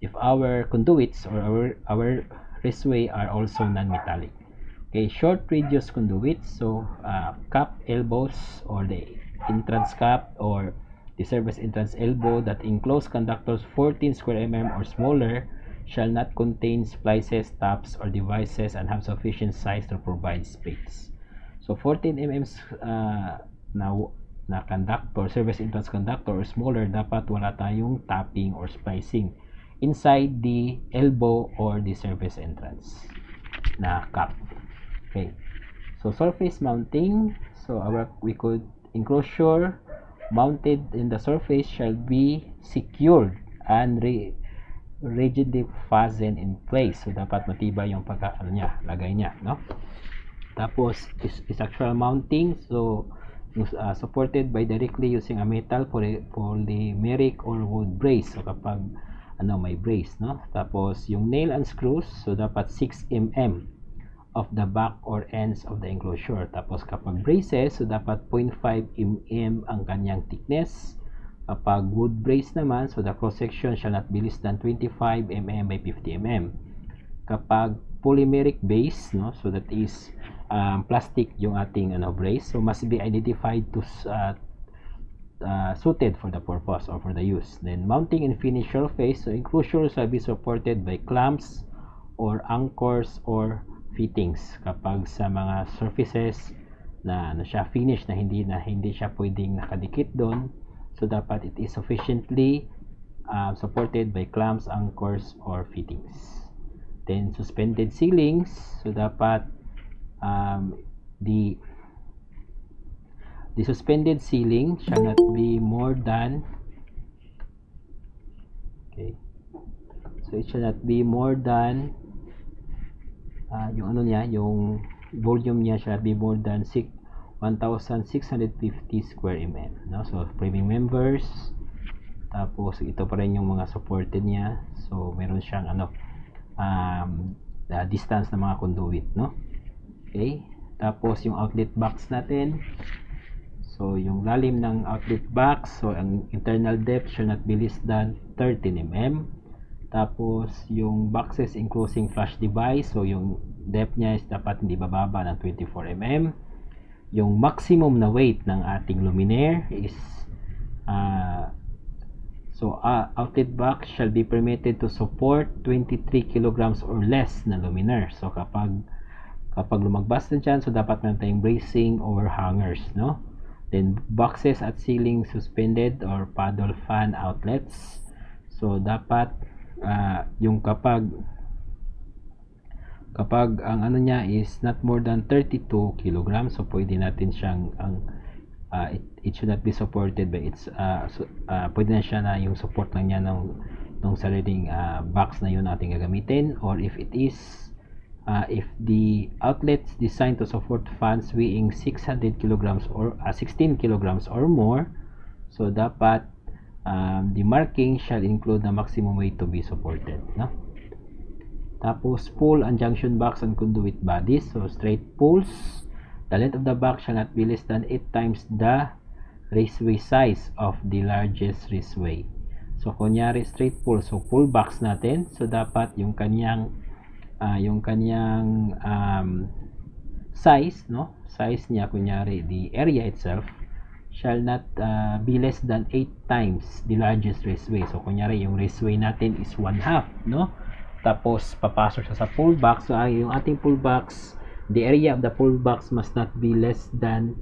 Speaker 1: if our conduits or our our raceway are also non-metallic okay short radius conduits so uh, cap elbows or the entrance cap or the service entrance elbow that enclose conductors 14 square mm or smaller shall not contain splices, tabs, or devices and have sufficient size to provide space. So 14 mm uh, na, na conductor, service entrance conductor or smaller, dapat wala tayong tapping or splicing inside the elbow or the service entrance na cap. Okay. So surface mounting, so our we could enclosure mounted in the surface shall be secured and re rigidly fastened in place. So, dapat matibay yung pagka, ano niya, lagay niya, no? Tapos, is, is actual mounting. So, uh, supported by directly using a metal polymeric or wood brace. So, kapag, ano, may brace, no? Tapos, yung nail and screws. So, dapat 6 mm of the back or ends of the enclosure. Tapos, kapag braces, so, dapat 0.5 mm ang kanyang thickness Kapag wood brace naman, so the cross section shall not be less than 25 mm by 50 mm. Kapag polymeric base, no, so that is um, plastic yung ating ano, brace, so must be identified to uh, uh, suited for the purpose or for the use. Then mounting and finish surface, so enclosures shall be supported by clamps or anchors or fittings kapag sa mga surfaces na ano siya finish na hindi na hindi siya pwedeng nakadikit doon So, dapat it is sufficiently uh, supported by clamps, anchors, or fittings. Then, suspended ceilings. So, dapat um, the the suspended ceiling shall not be more than okay so it shall not be more than uh, yung ano niya yung volume niya shall be more than 6 1,650 square mm. No? So, framing members. Tapos, ito pa rin yung mga supported niya. So, meron siyang ano, um, uh, distance ng mga conduit. No? Okay. Tapos, yung outlet box natin. So, yung lalim ng outlet box. So, ang internal depth should not be less than 13 mm. Tapos, yung boxes enclosing flash device. So, yung depth niya is dapat hindi bababa ng 24 mm yung maximum na weight ng ating luminaire is uh, so uh, outlet box shall be permitted to support 23 kilograms or less na luminaire so kapag kapag lumagbas na dyan so dapat meron tayong bracing or hangers no? Then boxes at ceiling suspended or paddle fan outlets. So dapat uh, yung kapag kapag ang ano niya is not more than 32 kilograms so pwede natin siyang ang uh, it, should not be supported by its uh, so, uh, pwede na siya na yung support lang niya ng ng sariling uh, box na yun natin gagamitin or if it is uh, if the outlets designed to support fans weighing 600 kilograms or uh, 16 kilograms or more so dapat um, the marking shall include the maximum weight to be supported no tapos, pull and junction box and conduit bodies. So, straight pulls. The length of the box shall not be less than 8 times the raceway size of the largest raceway. So, kunyari straight pull. So, pull box natin. So, dapat yung kanyang uh, yung kanyang um, size, no? Size niya, kunyari, the area itself shall not uh, be less than 8 times the largest raceway. So, kunyari, yung raceway natin is 1 half, no? tapos papasok siya sa pull box so ay, yung ating pull box the area of the pull box must not be less than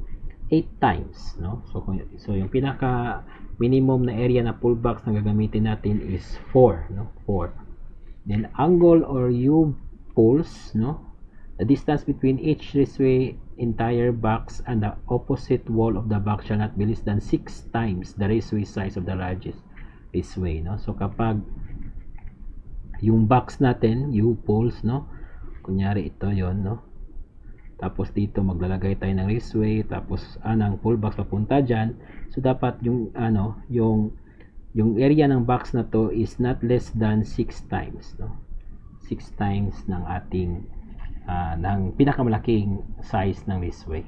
Speaker 1: 8 times no? So so yung pinaka minimum na area na pull box na gagamitin natin is 4 no? 4 then angle or U pulls no? The distance between each raceway entire box and the opposite wall of the box shall not be less than 6 times the raceway size of the largest raceway no? So kapag yung box natin, U-poles, no? Kunyari ito yon no? Tapos dito maglalagay tayo ng raceway, tapos anang pull box papunta diyan. So dapat yung ano, yung yung area ng box na to is not less than 6 times, no? 6 times ng ating uh, ng pinakamalaking size ng raceway.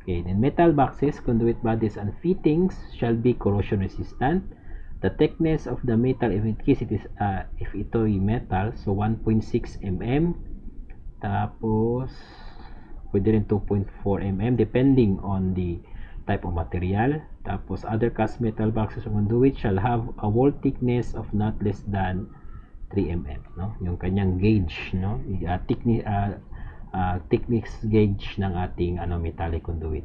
Speaker 1: Okay, then metal boxes, conduit bodies and fittings shall be corrosion resistant the thickness of the metal if it is uh, if ito ay metal so 1.6 mm tapos pwede rin 2.4 mm depending on the type of material. Tapos other cast metal boxes of conduit shall have a wall thickness of not less than 3 mm no? Yung kanyang gauge no? Uh, thickness uh, uh, thickness gauge ng ating ano metallic conduit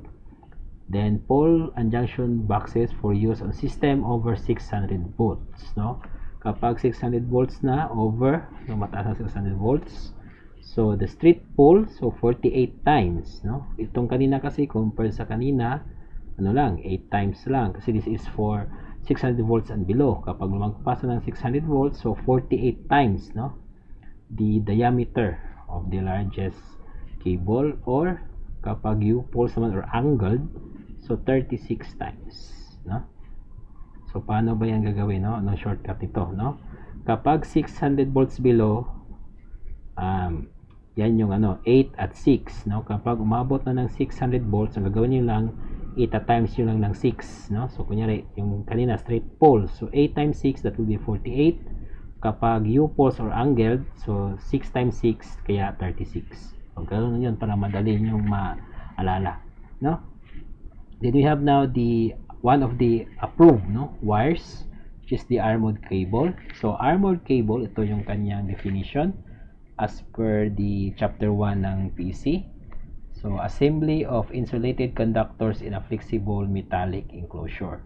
Speaker 1: then pole and junction boxes for use on system over 600 volts no? Kapag 600 volts na over no mataas na 600 volts so the street pole so 48 times no? Itong kanina kasi compared sa kanina ano lang 8 times lang. Kasi this is for 600 volts and below. Kapag lumagpas ng 600 volts so 48 times no? The diameter of the largest cable or kapag U poles naman or angled so 36 times no? So, paano ba yan gagawin, no? Anong shortcut ito, no? Kapag 600 volts below, um, yan yung ano, 8 at 6, no? Kapag umabot na ng 600 volts, ang gagawin nyo lang, 8 times nyo lang ng 6, no? So, kunyari, yung kanina, straight pole. So, 8 times 6, that will be 48. Kapag U-poles or angled, so, 6 times 6, kaya 36. So, ganoon yun para madali nyo maalala, no? Then we have now the one of the approved no wires which is the armored cable so armored cable ito yung kanyang definition as per the chapter 1 ng PC so assembly of insulated conductors in a flexible metallic enclosure.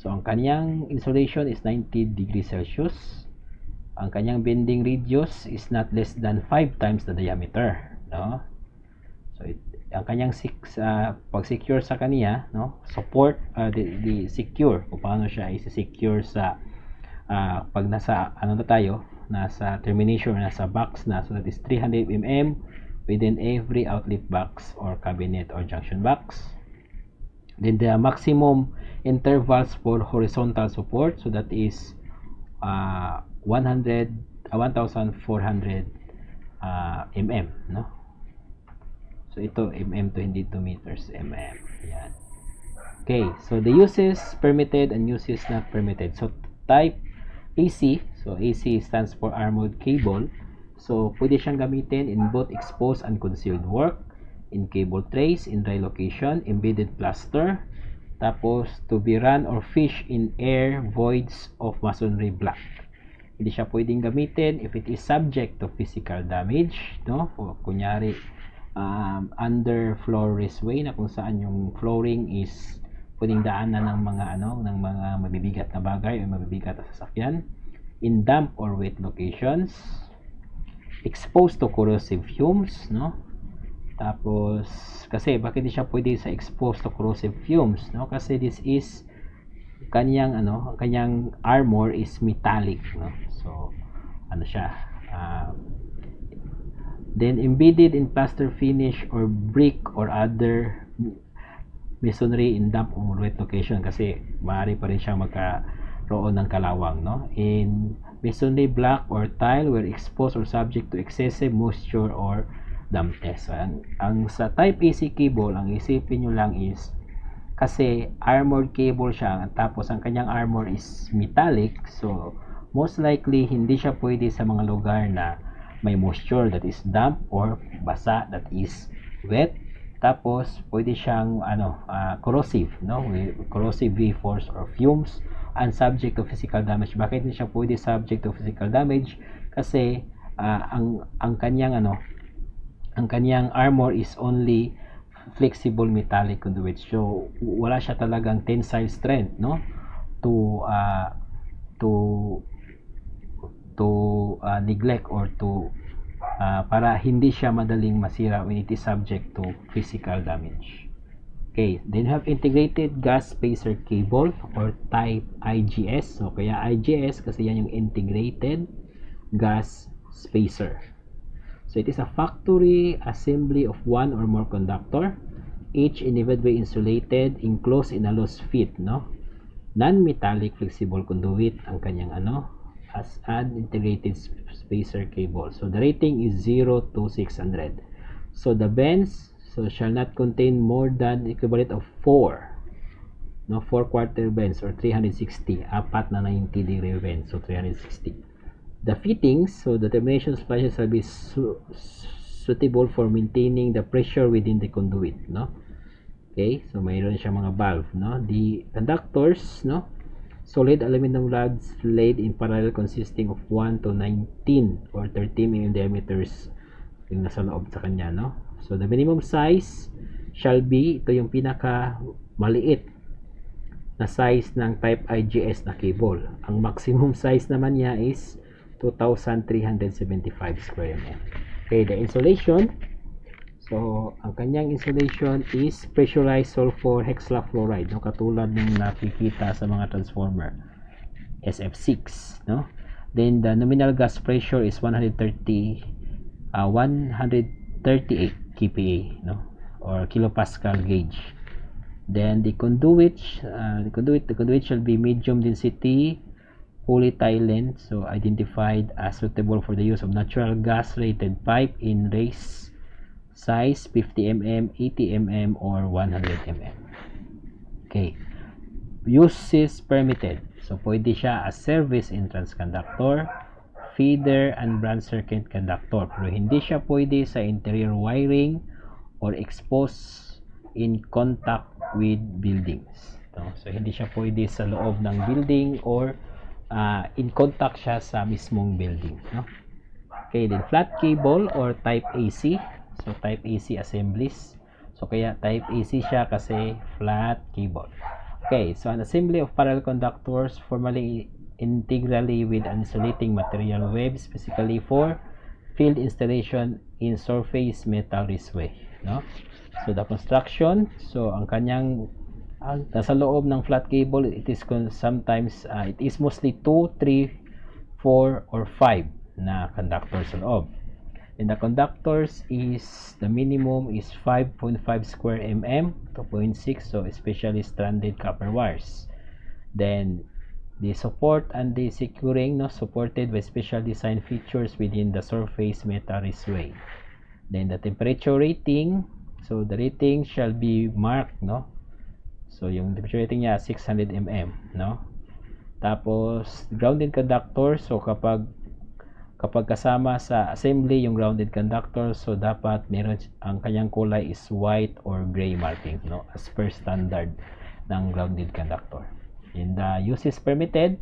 Speaker 1: So ang kanyang insulation is 90 degrees Celsius. Ang kanyang bending radius is not less than 5 times the diameter no? So it, ang kanyang six, uh, pag-secure sa kanya, no? support, uh, the, the secure, kung paano siya i-secure sa uh, pag nasa, ano na tayo, nasa termination, nasa box na, so that is 300 mm within every outlet box or cabinet or junction box. Then the maximum intervals for horizontal support, so that is uh, 100, uh, 1,400 uh, mm, no? So, ito, mm to hindi to meters, mm. Yan. Okay, so the uses permitted and uses not permitted. So, type AC, so AC stands for armored cable. So, pwede siyang gamitin in both exposed and concealed work, in cable trays, in dry location, embedded plaster, tapos to be run or fish in air voids of masonry block. Hindi siya pwedeng gamitin if it is subject to physical damage, no? O, kunyari, um, under floor raceway na kung saan yung flooring is pwedeng daanan ng mga ano ng mga mabibigat na bagay o mabibigat na sasakyan in damp or wet locations exposed to corrosive fumes no? Tapos kasi bakit di siya pwede sa exposed to corrosive fumes no? Kasi this is kanyang ano kanyang armor is metallic no? So ano siya uh, Then embedded in plaster finish or brick or other masonry in damp or wet location kasi maaari pa rin siyang magkaroon ng kalawang no? In masonry block or tile were exposed or subject to excessive moisture or dampness. So, ang, ang sa type AC cable ang isipin nyo lang is kasi armored cable siya tapos ang kanyang armor is metallic so most likely hindi siya pwede sa mga lugar na may moisture that is damp or basa that is wet. Tapos pwede siyang ano uh, corrosive no? Corrosive V-force or fumes and subject to physical damage. Bakit hindi siya pwede subject to physical damage? Kasi uh, ang ang kanyang ano ang kanyang armor is only flexible metallic conduit so wala siya talagang tensile strength no? To uh, to to uh, neglect or to uh, para hindi siya madaling masira when it is subject to physical damage. Okay, then have integrated gas spacer cable or type IGS. So kaya IGS kasi yan yung integrated gas spacer. So it is a factory assembly of one or more conductor each individually insulated enclosed in a loose fit no non-metallic flexible conduit ang kanyang ano as an integrated spacer cable. So the rating is 0 to 600. So the bends so shall not contain more than equivalent of 4 no 4 quarter bends or 360 apat na 90 degree bends so 360 the fittings so the termination splashes shall be su suitable for maintaining the pressure within the conduit no? Okay so mayroon siya mga valve no? The conductors no? Solid aluminum rods laid in parallel consisting of 1 to 19 or 30 mm diameters yung nasa loob sa kanya, no? So, the minimum size shall be, ito yung pinaka maliit na size ng type IGS na cable. Ang maximum [laughs] size naman niya is 2,375 square mm. Okay, the insulation. So, ang kanyang insulation is pressurized sulfur hexafluoride, no? katulad ng nakikita sa mga transformer. SF6, no? Then, the nominal gas pressure is 130, uh, 138 kPa, no? Or kilopascal gauge. Then, the conduit, uh, the conduit, the conduit shall be medium density polyethylene, so identified as suitable for the use of natural gas rated pipe in race size 50 mm, 80 mm, or 100 mm. Okay. Uses permitted. So, pwede siya as service entrance conductor, feeder, and branch circuit conductor. Pero hindi siya pwede sa interior wiring or exposed in contact with buildings. No? So, hindi siya pwede sa loob ng building or uh, in contact siya sa mismong building. No? Okay, then flat cable or type AC. So, type AC assemblies. So, kaya type AC siya kasi flat cable. Okay, so an assembly of parallel conductors formally integrally with insulating material web specifically for field installation in surface metal raceway. No? So, the construction. So, ang kanyang ang nasa loob ng flat cable it is sometimes uh, it is mostly 2 3 4 or 5 na conductors sa loob and the conductors is the minimum is 5.5 square mm 2.6 so especially stranded copper wires then the support and the securing no supported by special design features within the surface metal raceway then the temperature rating so the rating shall be marked no So, yung temperature rating niya 600 mm, no? Tapos, grounded conductor. So, kapag kapag kasama sa assembly yung grounded conductor, so dapat meron ang kanyang kulay is white or gray marking, no? As per standard ng grounded conductor. In the uses permitted,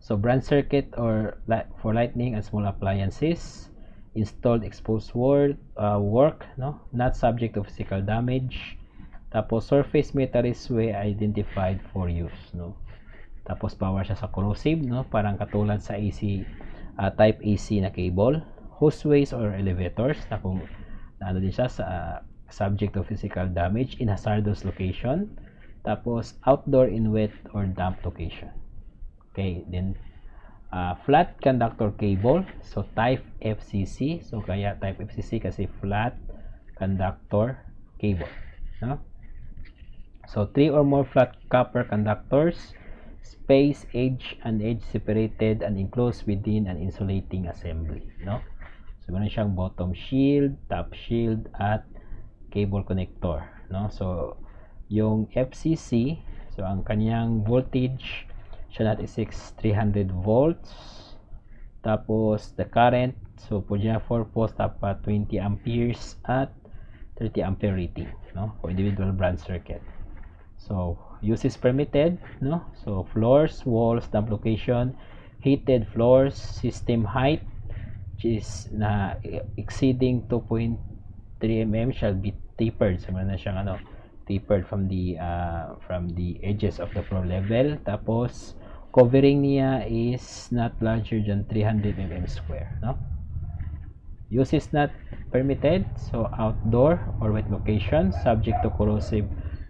Speaker 1: so branch circuit or for lightning and small appliances, installed exposed work, uh, work no? not subject to physical damage, tapos surface metal way identified for use, no. Tapos power siya sa corrosive, no, parang katulad sa AC uh, type AC na cable, hoseways or elevators na kung na ano din siya sa uh, subject of physical damage in hazardous location. Tapos outdoor in wet or damp location. Okay, then uh, flat conductor cable, so type FCC. So kaya type FCC kasi flat conductor cable, no? So, three or more flat copper conductors, space, edge, and edge separated and enclosed within an insulating assembly. No? So, meron siyang bottom shield, top shield, at cable connector. No? So, yung FCC, so ang kanyang voltage, siya natin is 300 volts. Tapos, the current, so po niya 4 post dapat 20 amperes at 30 ampere rating no? for individual branch circuit. So, uses permitted, no? So, floors, walls, dump location, heated floors, system height, which is na exceeding 2.3 mm shall be tapered. So, meron na siyang ano, tapered from the uh, from the edges of the floor level. Tapos, covering niya is not larger than 300 mm square, no? Use is not permitted, so outdoor or wet location, subject to corrosive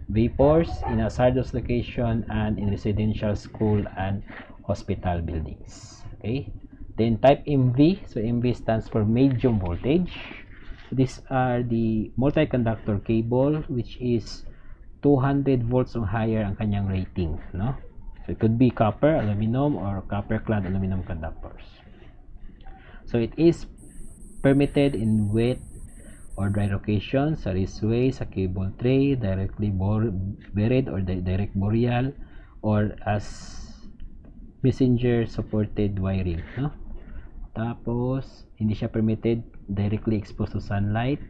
Speaker 1: vapors in a hazardous location and in residential school and hospital buildings okay then type MV so MV stands for medium voltage these are the multi-conductor cable which is 200 volts or higher ang kanyang rating no? So it could be copper aluminum or copper clad aluminum conductors. So it is permitted in wet or dry location sa raceway, sa cable tray, directly buried or direct burial or as messenger supported wiring no? Tapos hindi siya permitted directly exposed to sunlight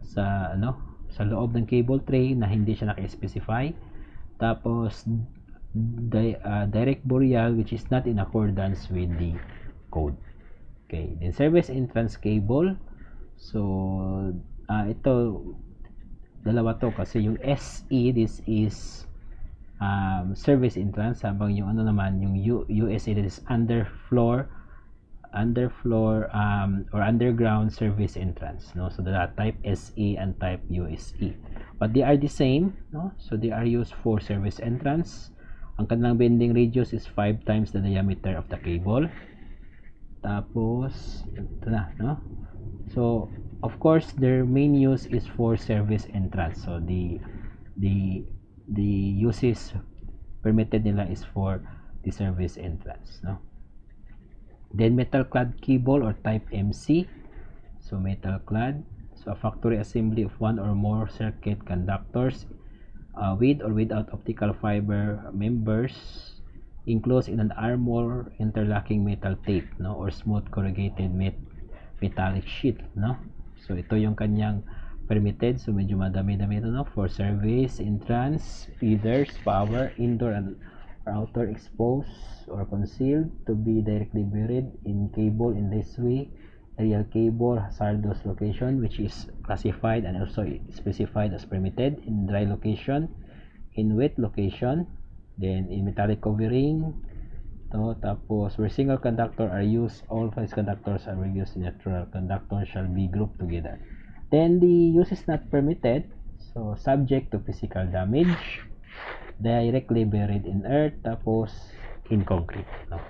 Speaker 1: sa ano sa loob ng cable tray na hindi siya naka-specify tapos di- uh, direct burial which is not in accordance with the code. Okay, then service entrance cable. So, ah ito, dalawa to kasi yung SE, this is um, service entrance, habang yung ano naman, yung USA, this is underfloor, underfloor um, or underground service entrance. No? So, the type SE and type USE. But they are the same. No? So, they are used for service entrance. Ang kanilang bending radius is 5 times the diameter of the cable. Tapos, ito na, no? So, of course, their main use is for service entrance. So, the the the uses permitted nila is for the service entrance, no? Then metal clad cable or type MC. So, metal clad. So, a factory assembly of one or more circuit conductors uh, with or without optical fiber members enclosed in an armor interlocking metal tape no or smooth corrugated met metallic sheet no so ito yung kanyang permitted so medyo madami-dami ito no for service entrance feeders power indoor and or outdoor exposed or concealed to be directly buried in cable in this way. Aerial cable hazardous location which is classified and also specified as permitted in dry location in wet location then in metallic covering. To tapos where single conductor are used all phase conductors are used natural conductors shall be grouped together. Then the use is not permitted so subject to physical damage directly buried in earth tapos in concrete no?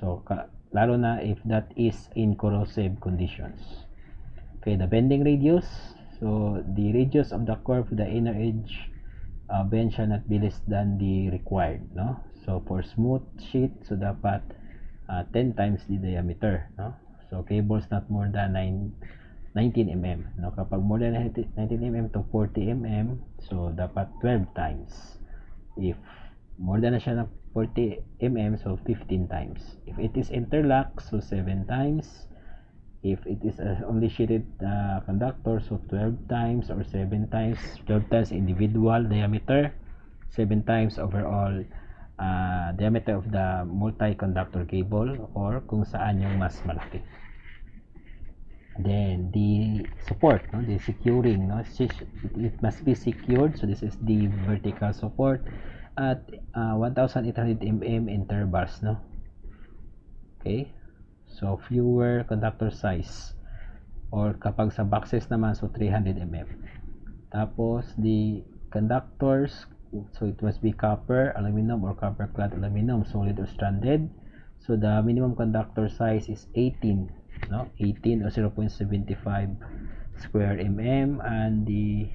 Speaker 1: So ka, lalo na if that is in corrosive conditions. Okay the bending radius. So the radius of the curve the inner edge uh, bend shall not be less than the required no? So for smooth sheet so dapat uh, 10 times the diameter no? So cables not more than 9 19 mm no kapag more than 19 mm to 40 mm so dapat 12 times. If more than na siya na 40 mm so 15 times. If it is interlock so 7 times. If it is a only sheeted uh, conductor so 12 times or 7 times. 12 times individual diameter 7 times overall uh, diameter of the multi-conductor cable or kung saan yung mas malaki then the support no? The securing no? It, must be secured. So this is the vertical support at uh, 1800 mm intervals no? Okay. So fewer conductor size or kapag sa boxes naman so 300 mm tapos the conductors so it must be copper aluminum or copper clad aluminum solid or stranded. So the minimum conductor size is 18 no? 18 or 0.75 square mm and the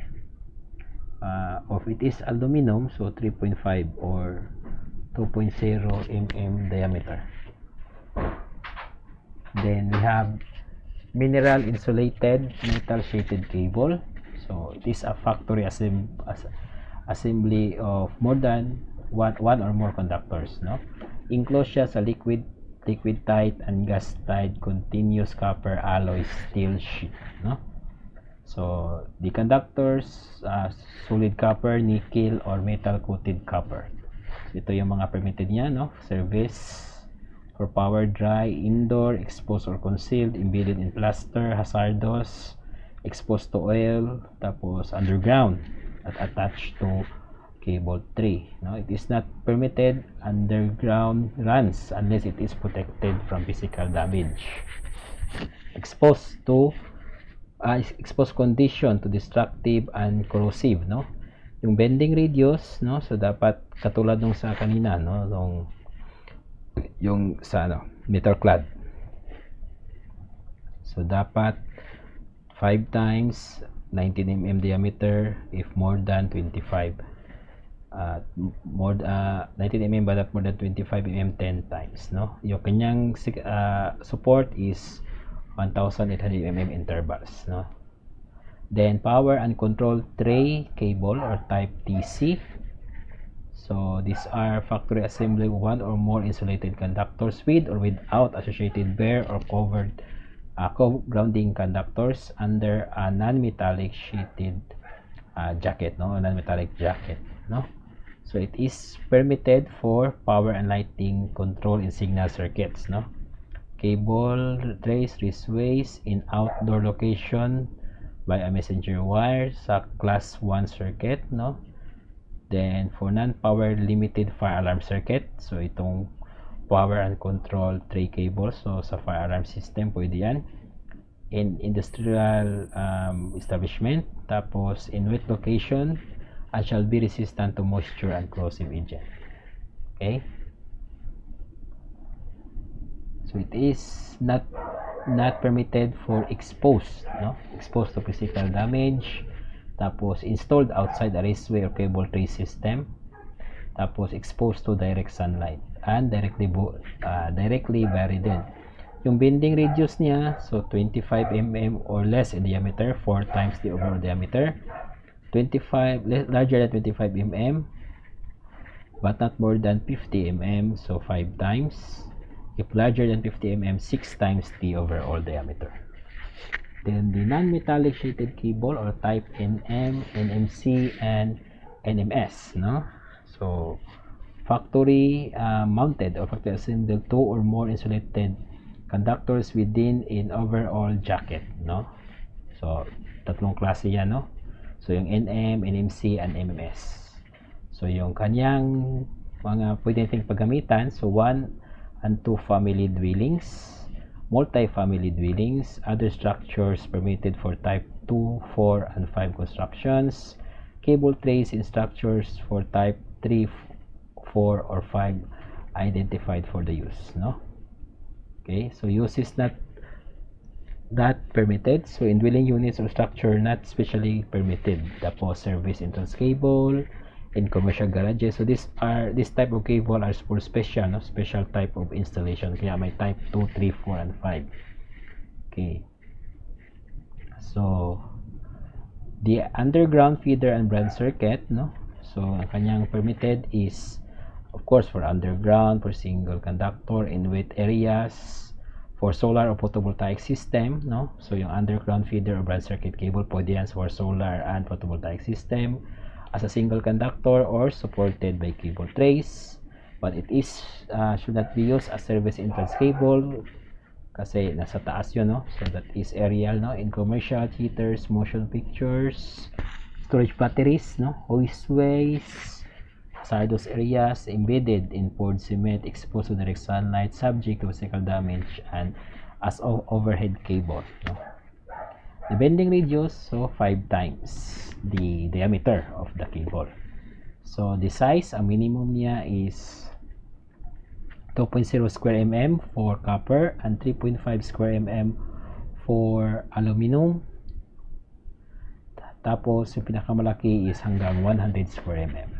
Speaker 1: uh, of it is aluminum so 3.5 or 2.0 mm diameter. Then we have mineral insulated metal sheeted cable. So it is a factory assemb as assembly of more than one, one or more conductors no? Enclosed siya sa liquid liquid tight and gas tight continuous copper alloy steel sheet no? So the conductors uh, solid copper nickel or metal coated copper. So, ito yung mga permitted niya no? Service for power dry indoor exposed or concealed embedded in plaster hazardous exposed to oil tapos underground at attached to cable 3 no it is not permitted underground runs unless it is protected from physical damage. Exposed to uh, exposed condition to destructive and corrosive no? Yung bending radius no? So dapat katulad nung sa kanina no? Nung yung sa ano metal clad. So dapat 5 times 19 mm diameter if more than 25 uh, more uh, 19 mm but more than 25 mm 10 times no? Yung kanyang uh, support is 1800 mm intervals no? Then power and control tray cable or type TC so these are factory assembly one or more insulated conductors with or without associated bare or covered uh, grounding conductors under a non-metallic sheeted uh, jacket no? Non-metallic jacket no So it is permitted for power and lighting control in signal circuits, no? Cable trace raceways in outdoor location by a messenger wire sa class 1 circuit, no? Then for non-power limited fire alarm circuit, so itong power and control tray cable, so sa fire alarm system pwede yan. In industrial um, establishment, tapos in wet location, and shall be resistant to moisture and corrosive agent. Okay? So it is not not permitted for exposed, no? Exposed to physical damage. Tapos installed outside a raceway or cable tray system. Tapos exposed to direct sunlight and directly uh, directly buried. Yung bending radius niya, so 25 mm or less in diameter, 4 times the overall diameter. 25 larger than 25 mm but not more than 50 mm so 5 times. If larger than 50 mm 6 times the overall diameter. Then the non-metallic sheeted cable or type NM, NMC and NMS no? So factory uh, mounted or factory assembled two or more insulated conductors within an overall jacket no? So tatlong klase yan no So, yung NM, NMC, and MMS. So, yung kanyang mga pwede nating paggamitan. So, 1 and 2 family dwellings, multi-family dwellings, other structures permitted for type 2, 4, and 5 constructions, cable trays in structures for type 3, 4, or 5 identified for the use. No? Okay, so use is not not permitted. So, in dwelling units or structure not specially permitted. Tapos, service entrance cable in commercial garages. So, this are this type of cable are for special, no? special type of installation. Kaya may type 2, 3, 4, and 5. Okay. So, the underground feeder and branch circuit, no? So, ang kanyang permitted is, of course, for underground, for single conductor in wet areas, for solar or photovoltaic system, no? So, yung underground feeder or branch circuit cable, pwede yan for solar and photovoltaic system as a single conductor or supported by cable trays. But it is, uh, should not be used as service entrance cable kasi nasa taas yun, no? So, that is aerial, no? In commercial, heaters, motion pictures, storage batteries, no? Hoistways, hazardous areas embedded in poured cement exposed to direct sunlight subject to physical damage and as overhead cable. No? the bending radius so 5 times the diameter of the cable. So the size ang minimum niya is 2.0 square mm for copper and 3.5 square mm for aluminum. Tapos yung pinakamalaki is hanggang 100 square mm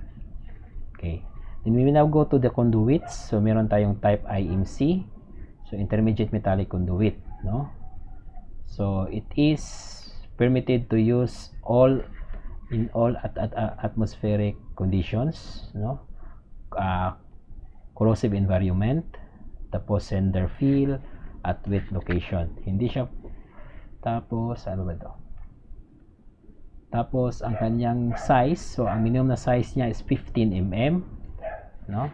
Speaker 1: Okay. Then we will now go to the conduits. So meron tayong type IMC. So intermediate metallic conduit, no? So it is permitted to use all in all at, at, at atmospheric conditions, no? Uh, corrosive environment, tapos sender field at wet location. Hindi siya tapos ano ba 'to? Tapos, ang kanyang size, so ang minimum na size niya is 15 mm. No?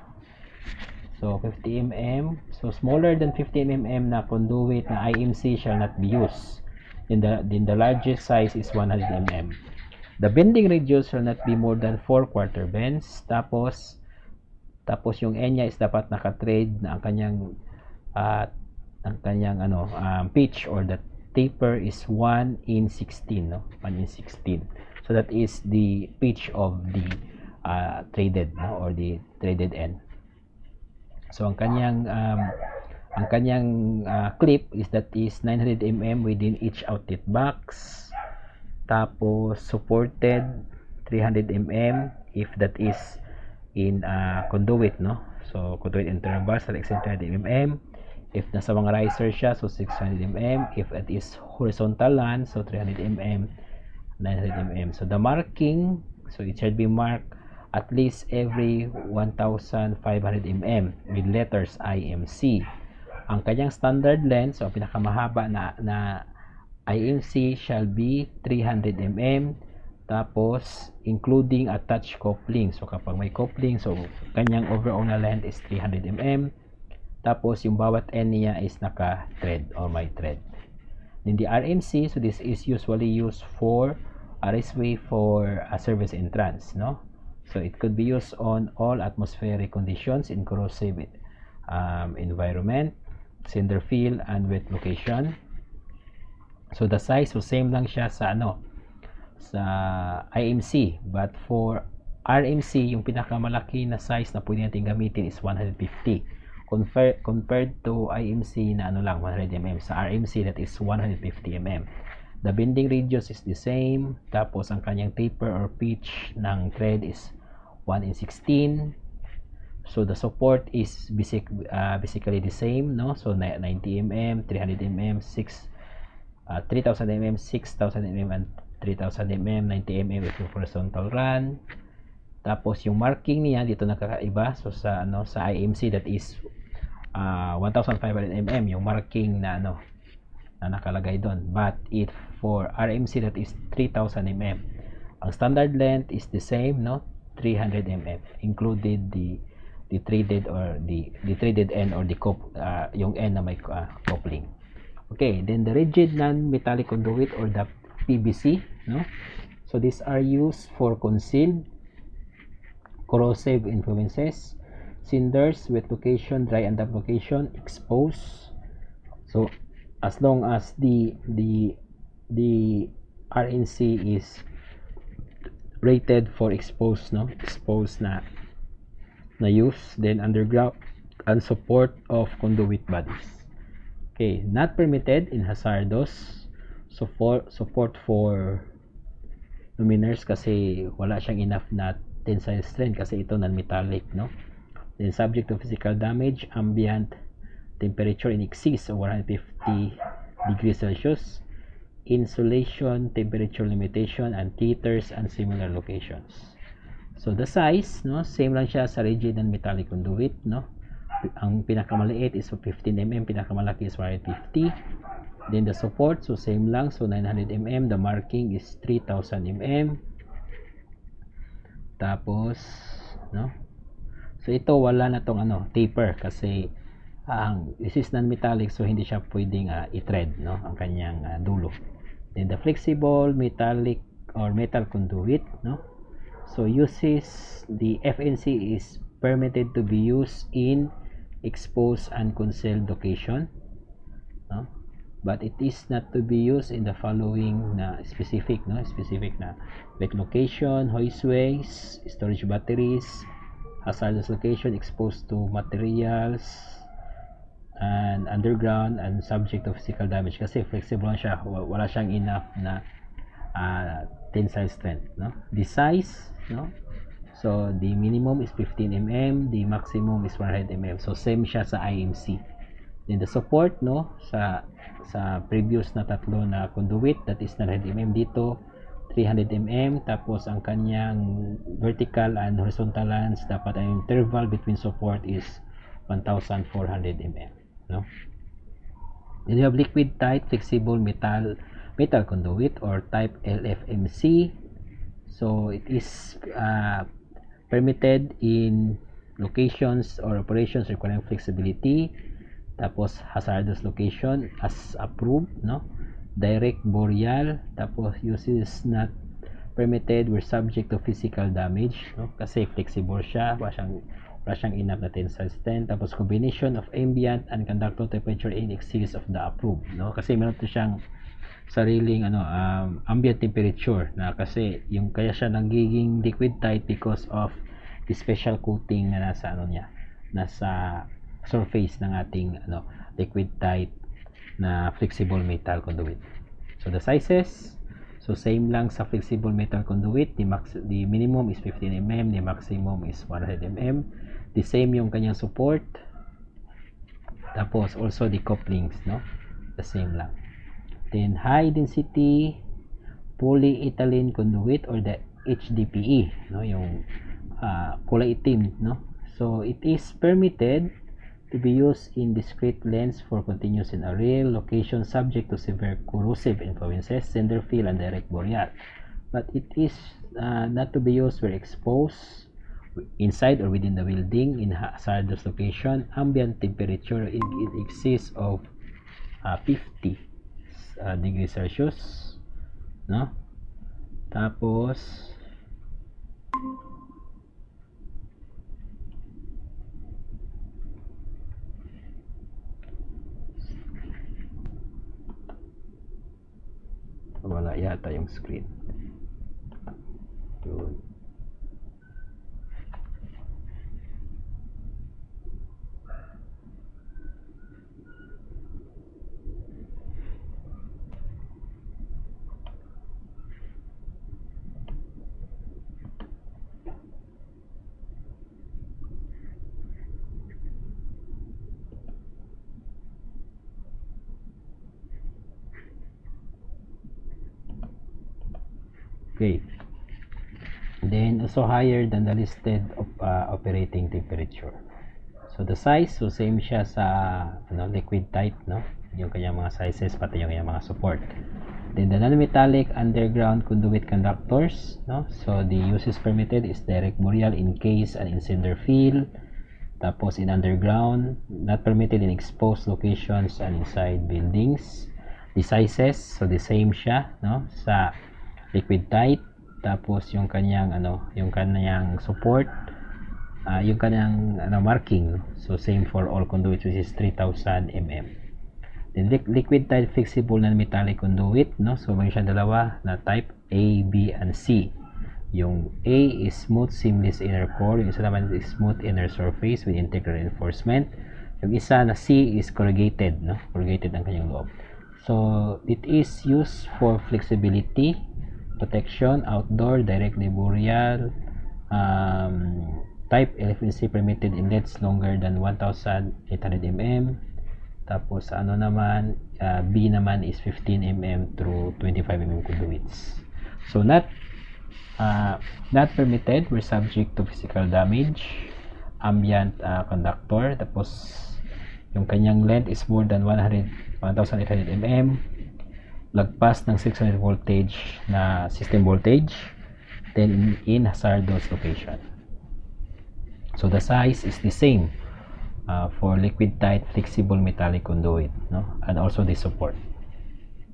Speaker 1: So, 50 mm. So, smaller than 50 mm na conduit na IMC shall not be used. Then the, then the largest size is 100 mm. The bending radius shall not be more than 4 quarter bends. Tapos, tapos yung N niya is dapat naka-trade na ang kanyang uh, ang kanyang ano um, pitch or the taper is 1 in 16 no? 1 in 16 so that is the pitch of the uh, traded no? Or the traded end. So ang kanyang um, ang kanyang uh, clip is that is 900 mm within each outlet box. Tapos supported 300 mm if that is in uh, conduit no? So conduit interval sa 300 mm If nasa mga riser siya, so 600 mm. If it is horizontal land, so 300 mm, 900 mm. So the marking, so it should be marked at least every 1,500 mm with letters IMC. Ang kanyang standard length, so pinakamahaba na, na IMC shall be 300 mm tapos including attached coupling so kapag may coupling so kanyang overall na length is 300 mm tapos yung bawat end niya is naka thread or may thread. Then the RMC so this is usually used for raceway for a service entrance no? So it could be used on all atmospheric conditions in corrosive um, environment cinder field and wet location. So the size so same lang siya sa ano sa IMC but for RMC yung pinakamalaki na size na pwede natin gamitin is 150 Compare, compared to IMC na ano lang 100 mm sa RMC that is 150 mm the bending radius is the same. Tapos ang kanyang taper or pitch ng thread is 1 in 16 so the support is basic, uh, basically the same no? So 90 mm 300 mm 6 uh, 3000 mm 6000 mm and 3000 mm 90 mm with horizontal run tapos yung marking niya dito nakakaiba. So sa ano sa IMC that is uh, 1500 mm yung marking na ano na nakalagay doon. But it for RMC that is 3000 mm ang standard length is the same no? 300 mm included the the threaded or the the threaded end or the cop uh, yung end na may uh, coupling. Okay then the rigid non-metallic conduit or the PVC no? So these are used for concealed corrosive influences cinders wet location dry and damp location exposed so as long as the the the RNC is rated for exposed no? Exposed na na use then underground and support of conduit bodies. Okay not permitted in hazardous support support for luminaires kasi wala siyang enough na tensile strength kasi ito non-metallic no? Then subject to physical damage ambient temperature in excess of 150 degrees Celsius insulation temperature limitation and theaters and similar locations. So the size no? Same lang siya sa rigid and metallic conduit no? Ang pinakamaliit is 15 mm pinakamalaki is 150 then the support so same lang so 900 mm the marking is 3000 mm tapos no? So ito wala na tong ano taper kasi ang uh, this is non-metallic so hindi siya pwedeng uh, i-thread no? Ang kanyang uh, dulo. Then the flexible metallic or metal conduit no? So uses the FNC is permitted to be used in exposed and concealed location no but it is not to be used in the following na specific no? Specific na. Like location hoistways storage batteries hazardous location exposed to materials and underground and subject to physical damage. Kasi flexible lang siya. Wala siyang enough na uh, tensile strength no? The size no? So the minimum is 15 mm the maximum is 100 mm so same siya sa IMC then the support no? Sa sa previous na tatlo na conduit that is 900 mm dito 300 mm tapos ang kanyang vertical and horizontal lines dapat ang interval between support is 1400 mm no? Then you have liquid tight flexible metal metal conduit or type LFMC so it is uh, permitted in locations or operations requiring flexibility tapos hazardous location as approved no? Direct boreal tapos uses not permitted were subject to physical damage no? Kasi flexible siya wala siyang wala siyang enough na tensile strength. Tapos combination of ambient and conductor temperature in excess of the approved no? Kasi meron to siyang sariling ano um, ambient temperature na kasi yung kaya siya nagiging liquid tight because of the special coating na nasa ano niya nasa surface ng ating ano liquid tight na flexible metal conduit. So the sizes so same lang sa flexible metal conduit. The max the minimum is 15 mm the maximum is 100 mm the same yung kanyang support. Tapos also the couplings no? The same lang. Then high density polyethylene conduit or the HDPE no? Yung uh, kulay itim no? So it is permitted to be used in discrete lens for continuous in a real location subject to severe corrosive influences, cinder field, and direct boreal. but it is uh, not to be used where exposed inside or within the building in hazardous location ambient temperature in, in excess of uh, 50 uh, degrees celsius no tapos wala yata yung screen yun Okay. Then also higher than the listed of, uh, operating temperature. So the size, so same siya sa ano, liquid type, no? Yung kanyang mga sizes, pati yung kanyang mga support. Then the non-metallic underground conduit conductors, no? So the uses permitted is direct burial in case an incendiary field. Tapos in underground, not permitted in exposed locations and inside buildings. The sizes, so the same siya, no? Sa liquid tight tapos yung kanyang ano yung kanyang support uh, yung kanyang ano marking. So same for all conduits which is 3000 mm then liquid tight flexible non metallic conduit no? So may siya dalawa na type A B and C. Yung A is smooth seamless inner core. Yung isa naman is smooth inner surface with integral reinforcement. Yung isa na C is corrugated no? Corrugated ang kanyang loob. So it is used for flexibility protection outdoor directly burial um, type LFNC permitted inlets longer than 1800 mm tapos ano naman uh, B naman is 15 mm through 25 mm conduits so not uh, not permitted were subject to physical damage ambient uh, conductor. Tapos yung kanyang length is more than 100 1800 mm lagpas ng 600 voltage na system voltage then in, hazardous location. So the size is the same uh, for liquid tight flexible metallic conduit no? And also the support.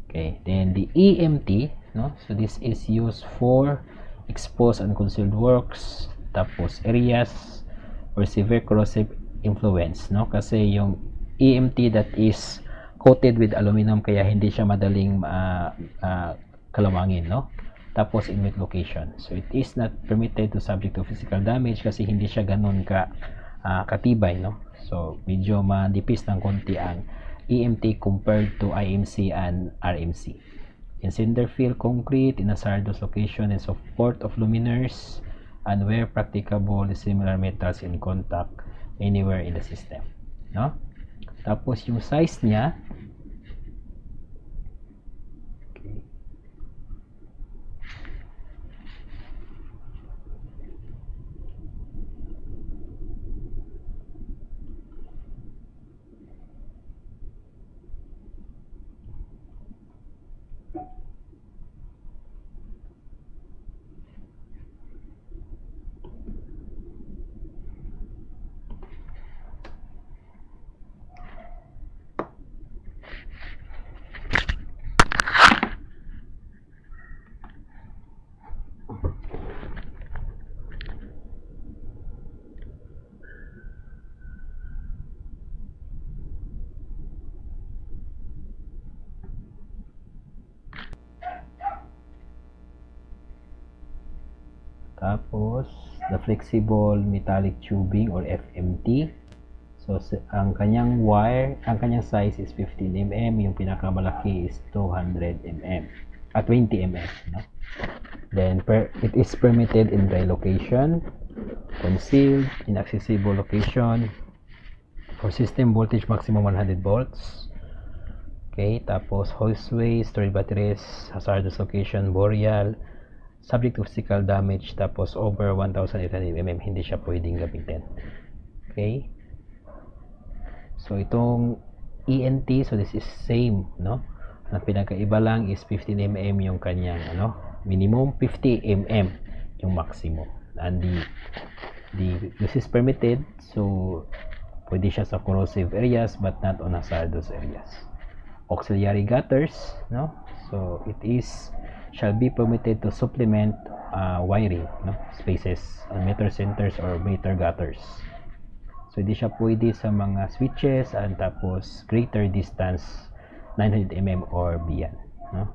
Speaker 1: Okay then the EMT no? So this is used for exposed and concealed works tapos areas or severe corrosive influence no? Kasi yung EMT that is coated with aluminum kaya hindi siya madaling uh, uh, kalawangin no? Tapos in wet location. So it is not permitted to subject to physical damage kasi hindi siya ganun ka uh, katibay no? So medyo manipis ng konti ang EMT compared to IMC and RMC in cinder field concrete in a hazardous location and support of luminaires and where practicable similar metals in contact anywhere in the system no tapos yung size niya Tapos, the flexible metallic tubing or FMT. So, ang kanyang wire, ang kanyang size is 15 mm, yung pinakamalaki is 200 mm, at 20 mm. No? Then, per, it is permitted in dry location, concealed, inaccessible location, for system voltage maximum 100 volts. Okay, tapos hoistway, storage batteries, hazardous location, boreal, subject to physical damage tapos over 1,800 mm hindi siya pwedeng gamitin. Okay? So itong ENT so this is same no? Ang pinakaiba lang is 15 mm yung kanyang ano minimum 50 mm yung maximum. And the the use is permitted so pwede siya sa corrosive areas but not on hazardous areas. Auxiliary gutters no? So it is shall be permitted to supplement uh, wiring no spaces on meter centers or meter gutters. So hindi siya pwede sa mga switches and tapos greater distance 900 mm or beyond no?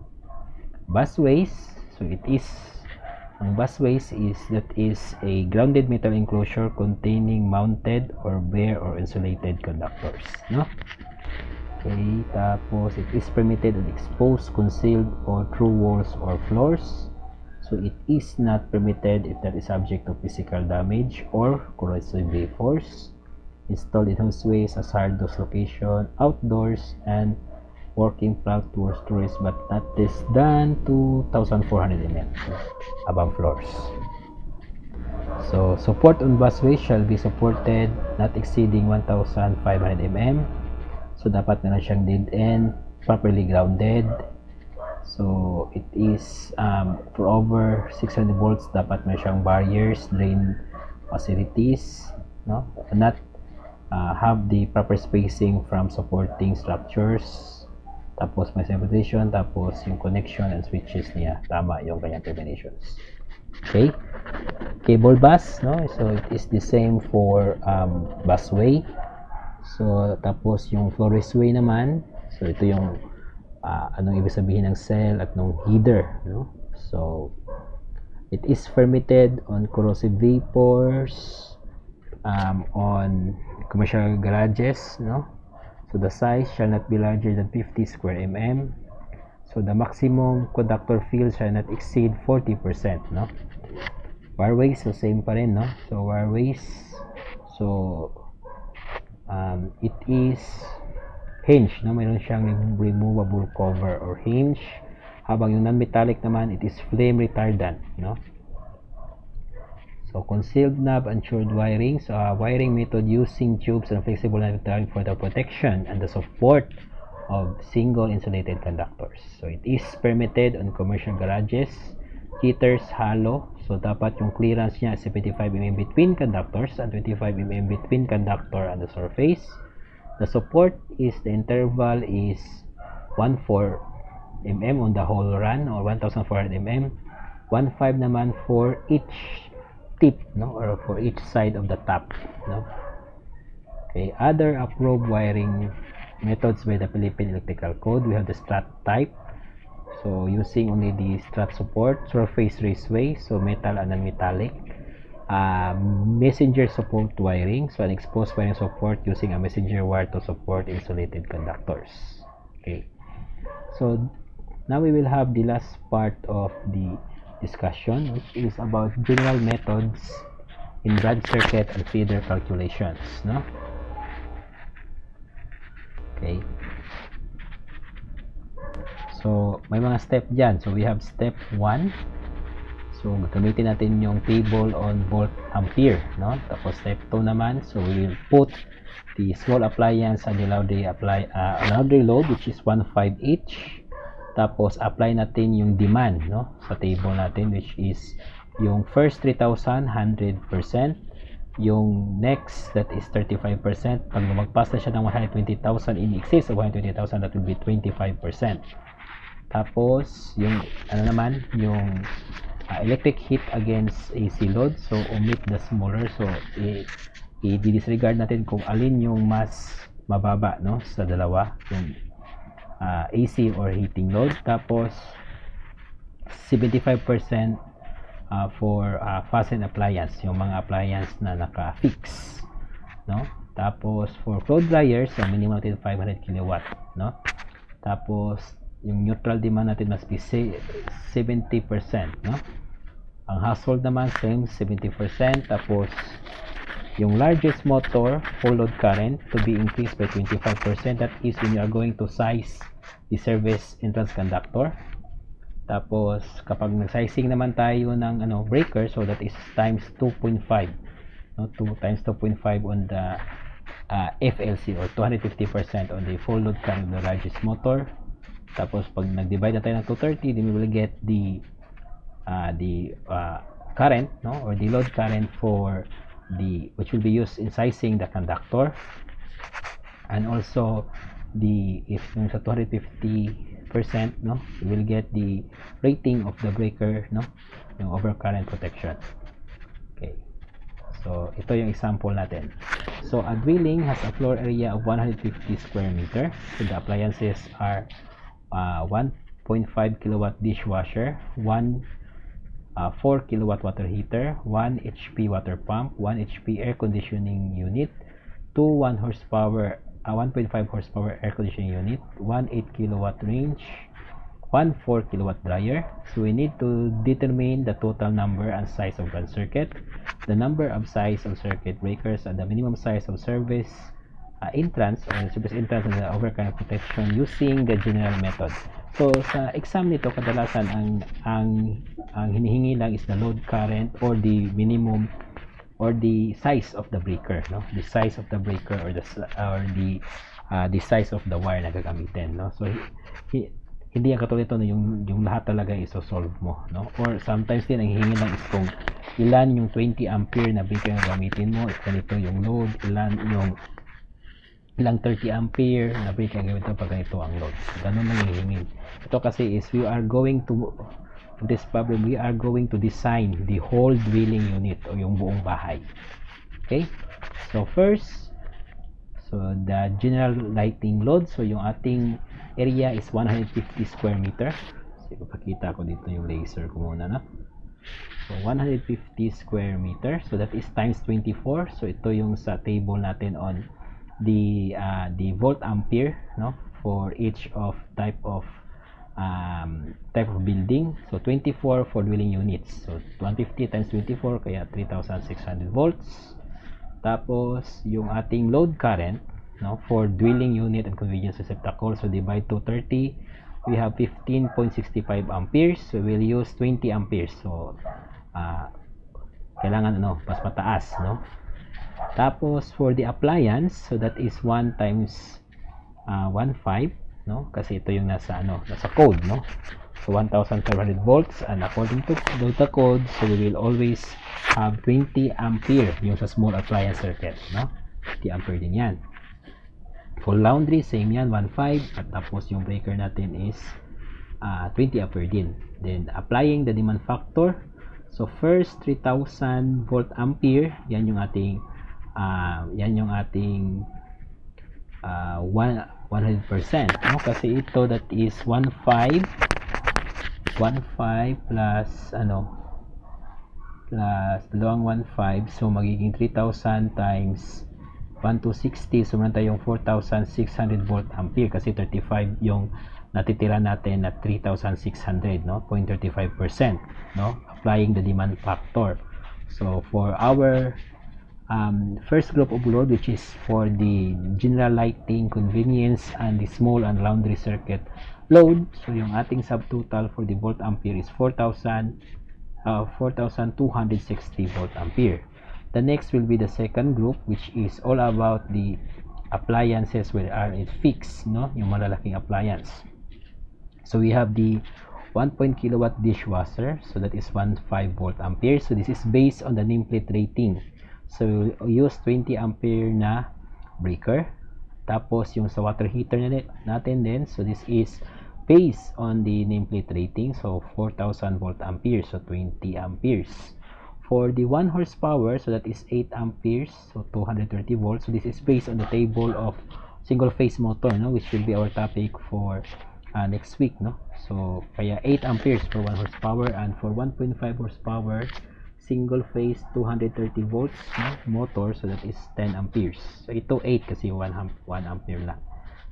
Speaker 1: Busways so it is ang busways is that is a grounded metal enclosure containing mounted or bare or insulated conductors no okay tapos it is permitted on exposed concealed or through walls or floors so it is not permitted if that is subject to physical damage or corrosive force installed in houseways hazardous location outdoors and working flat towards tourists but not less than 2400 mm above floors. So support on busway shall be supported not exceeding 1500 mm. So dapat meron siyang dead end, properly grounded. So it is um, for over 600 volts dapat meron siyang barriers, drain facilities, no? Not uh, have the proper spacing from supporting structures. Tapos may separation tapos yung connection and switches niya. Tama yung kanyang terminations. Okay? Cable bus no? So it is the same for um, busway so tapos yung floristway naman so ito yung uh, anong ibig sabihin ng cell at ng header no so it is permitted on corrosive vapors um, on commercial garages no So the size shall not be larger than 50 square mm. So the maximum conductor field shall not exceed 40%, no? Wireways, so same pa rin, no? So wireways, so um, it is hinge, no? Mayroon siyang removable cover or hinge. Habang yung non-metallic naman, it is flame retardant, no? So concealed knob and short wiring. So uh, wiring method using tubes and flexible wiring for the protection and the support of single insulated conductors. So it is permitted on commercial garages, heaters, hollow. So dapat yung clearance niya 75 mm between conductors and 25 mm between conductor and the surface. The support is the interval is 14 mm on the whole run or 1400 mm. 15 naman for each tip no or for each side of the top no okay other approved wiring methods by the Philippine Electrical Code we have the strut type so using only the strut support surface raceway so metal and non-metallic uh, messenger support wiring so an exposed wiring support using a messenger wire to support insulated conductors. Okay. So now we will have the last part of the discussion which is about general methods in branch circuit and feeder calculations no? Okay so may mga step dyan. So we have step 1 so gagamitin natin yung table on volt ampere no? Tapos step 2 naman. So we will put the small appliance and the louder apply uh, louder load which is 1.5 each. Tapos apply natin yung demand no? Sa table natin which is yung first 3,000 100% yung next that is 35% pag lumagpas siya ng 120,000 in excess of 120,000 that will be 25% tapos yung ano naman yung uh, electric heat against AC load. So omit the smaller. So i-disregard natin kung alin yung mas mababa no sa dalawa. Yung uh, AC or heating load. Tapos 75% uh, for uh, fasten appliance. Yung mga appliance na naka-fix no? Tapos for clothes dryers so minimum natin 500 kilowatt no? Tapos yung neutral demand natin must be 70% no? Ang household naman same 70% tapos yung largest motor full load current to be increased by 25% that is when you are going to size the service entrance conductor. Tapos kapag nag-sizing naman tayo ng ano breaker so that is times 2.5 no? 2 times 2.5 on the uh, FLC or 250% on the full load current of the largest motor tapos pag nag-divide na tayo ng 230 then we will get the uh, the uh, current no? Or the load current for the which will be used in sizing the conductor. And also the if yung sa 250 percent no? You will get the rating of the breaker no? Yung overcurrent protection. Okay. So ito yung example natin. So a dwelling has a floor area of 150 square meter. So the appliances are uh, 1.5 kilowatt dishwasher 1 uh, 4 kilowatt water heater 1 HP water pump 1 HP air conditioning unit 2 1 horsepower a 1.5 horsepower air conditioning unit, 1 8 kilowatt range, 1 4 kilowatt dryer. So we need to determine the total number and size of run circuit, the number of size of circuit breakers, and the minimum size of service uh, entrance or service entrance and the overcurrent protection using the general method. So sa exam nito kadalasan ang ang ang hinihingi lang is the load current or the minimum or the size of the breaker no? The size of the breaker or the or the uh, the size of the wire na gagamitin no? So hi, hindi yan katulad ito no, yung yung lahat talaga iso-solve mo no? Or sometimes din ang hihingi lang is kung ilan yung 20 ampere na breaker na gamitin mo if ganito yung load ilan yung ilang 30 ampere na breaker na gamitin pag ganito ang load. Ganun lang hihingin. Ito kasi is we are going to this problem we are going to design the whole dwelling unit o yung buong bahay. Okay? So first so the general lighting load. So yung ating area is 150 square meter. So ipapakita ko dito yung laser ko muna na so 150 square meter. So that is times 24 so ito yung sa table natin on the uh, the volt ampere no for each of type of um, type of building. So 24 for dwelling units. So 150 times 24 kaya 3600 volts. Tapos yung ating load current no for dwelling unit and convenience receptacle so divide to 30 we have 15.65 amperes so we'll use 20 amperes so uh, kailangan ano mas mataas no tapos for the appliance so that is 1 times uh, 1.5 no? Kasi ito yung nasa ano nasa code no? So 1500 volts and according to the code so we will always have 20 ampere yung sa small appliance circuit no? 20 ampere din yan. For laundry same yan 1.5 at tapos yung breaker natin is uh, 20 ampere din. Then applying the demand factor. So first 3000 volt ampere yan yung ating uh, yan yung ating uh, one, 100% no? kasi ito that is 1.5 1.5 plus ano plus dalawang 1.5 so magiging 3,000 times 1 to 60 so meron tayong 4,600 volt ampere kasi 35 yung natitira natin na 3,600 no? 0.35% no? Applying the demand factor. So for our um, first group of load which is for the general lighting convenience and the small and laundry circuit load. So yung ating subtotal for the volt ampere is 4,000 uh, 4,260 volt ampere. The next will be the second group which is all about the appliances where are it fixed no? Yung malalaking appliance. So we have the 1. kilowatt dishwasher. So that is 1.5 volt ampere. So this is based on the nameplate rating So, use 20 ampere na breaker. Tapos, yung sa water heater natin din. So, this is based on the nameplate rating. So, 4,000 volt ampere. So, 20 amperes. For the 1 horsepower, so that is 8 amperes. So, 230 volts. So, this is based on the table of single phase motor, no? Which will be our topic for uh, next week, no? So, kaya 8 amperes for 1 horsepower. And for 1.5 horsepower, single phase 230 volts no? motor so that is 10 amperes. So ito 8 kasi 1, 1 ampere lang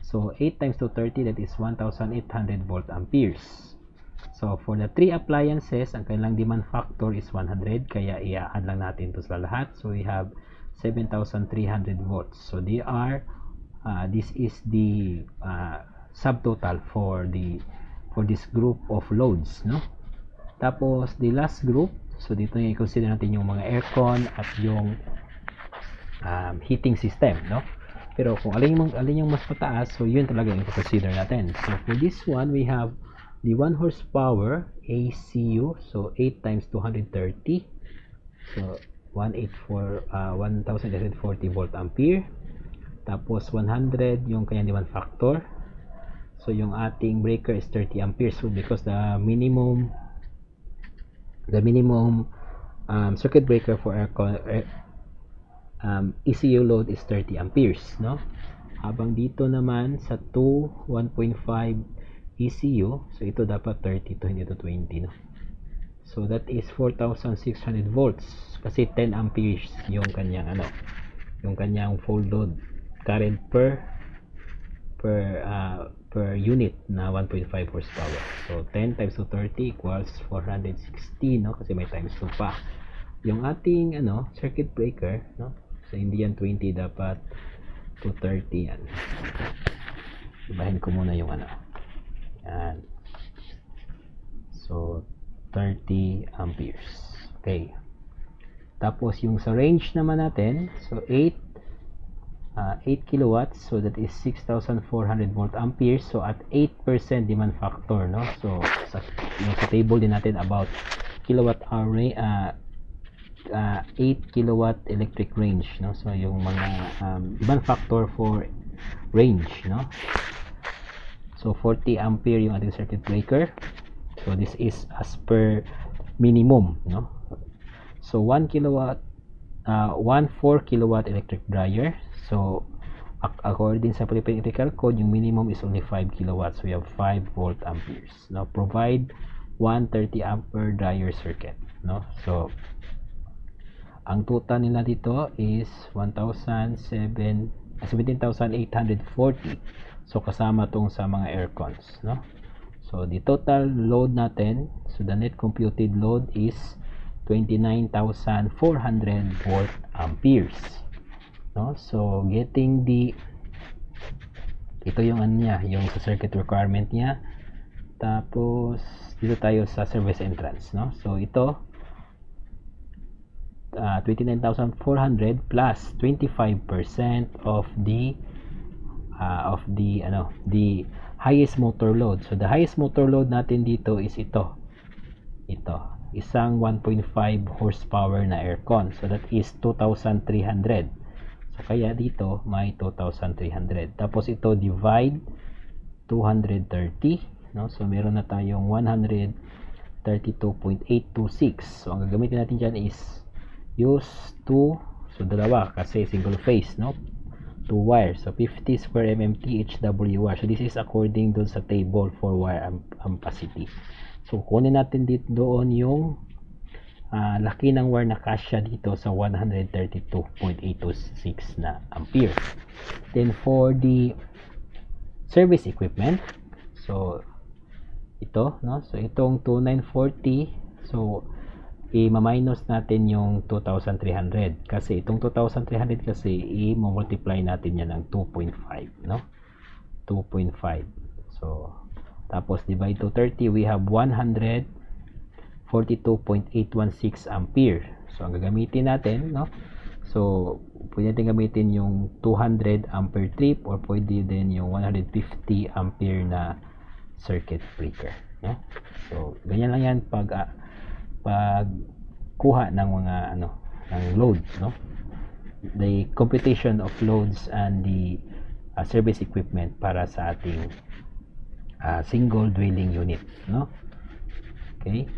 Speaker 1: so 8 times 230 that is 1800 volt amperes. So for the three appliances ang kanilang demand factor is 100 kaya i-add lang natin to sa lahat. So we have 7300 volts. So they are uh, this is the uh, subtotal for the for this group of loads no? Tapos the last group So dito yung i-consider natin yung mga aircon at yung um, heating system, no? Pero kung alin yung, alin yung mas mataas, so yun talaga yung i-consider natin. So for this one, we have the 1 horsepower ACU so 8 times 230 so 184 uh, 1840 volt ampere tapos 100 yung kanyang demand factor so yung ating breaker is 30 amperes so because the minimum the minimum um, circuit breaker for aircon air, um, ECU load is 30 amperes no? Habang dito naman sa 2 1.5 ECU so ito dapat 30 to hindi to 20 no? So that is 4600 volts kasi 10 amperes yung kanyang ano yung kanyang full load current per per uh, per unit na 1.5 horsepower so 10 times to 30 equals 460 no kasi may times 2 pa yung ating ano circuit breaker no sa hindi yan 20 dapat 230 yan ibahin ko muna yung ano yan. So, 30 amperes. Okay. Tapos, yung sa range naman natin, so 8 uh, 8 kilowatts, so that is 6,400 volt amperes. So, at 8% demand factor, no? So, sa, yung sa table din natin about kilowatt hour, uh, uh, 8 kilowatt electric range, no? So, yung mga um, demand factor for range, no? So 40 ampere yung ating circuit breaker. So this is as per minimum, no? So 1 kilowatt uh, 1 4 kilowatt electric dryer. So according sa Electrical Code, yung minimum is only 5 kilowatts. We have 5 volt amperes. Now provide 130 ampere dryer circuit, no? So ang total nila dito is 1,007 17,840 So kasama tong sa mga aircons, no? So the total load natin, so the net computed load is 29,400 volt amperes. No? So getting the ito yung ano niya, yung sa circuit requirement niya. Tapos dito tayo sa service entrance, no? So ito uh, 29,400 plus 25% of the uh, of the ano the highest motor load so the highest motor load natin dito is ito ito isang 1.5 horsepower na aircon so that is 2,300 so kaya dito may 2,300 tapos ito divide 230 no so meron na tayong 132.826 so ang gagamitin natin dyan is use 2 so dalawa kasi single phase no to wire. So 50 square MMT HWR. So this is according dun sa table for wire ampacity. So kunin natin dito doon yung uh, laki ng wire na kasya dito sa 132.826 na ampere. Then for the service equipment, so ito, no? So itong 2940, so i-minus natin yung 2,300 kasi itong 2,300 kasi i-multiply natin yan ng 2.5 no 2.5 so tapos divide to 30 we have 142.816 ampere. So ang gagamitin natin no? So pwede natin gamitin yung 200 ampere trip or pwede din yung 150 ampere na circuit breaker no? so ganyan lang yan pag uh, pagkuha ng mga ano ng load no? The computation of loads and the uh, service equipment para sa ating uh, single dwelling unit no? Okay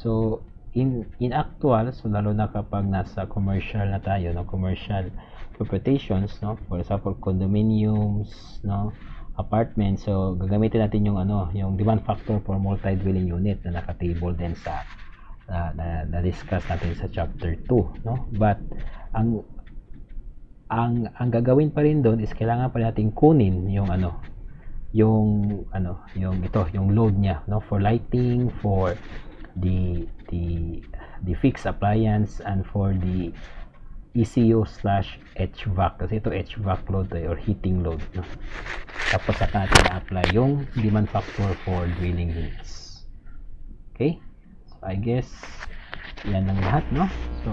Speaker 1: so in in actual so lalo na kapag nasa commercial na tayo no commercial computations no for example condominiums no apartment. So, gagamitin natin yung ano, yung demand factor for multi-dwelling unit na naka-table din sa uh, na, na discuss natin sa chapter 2, no? But ang ang ang gagawin pa rin doon is kailangan pa natin kunin yung ano, yung ano, yung ito, yung load niya, no? For lighting, for the the the fixed appliance and for the ECU slash HVAC kasi ito HVAC load to, or heating load no? tapos saka natin na-apply yung demand factor for drilling units. Okay? So I guess yan ang lahat no? So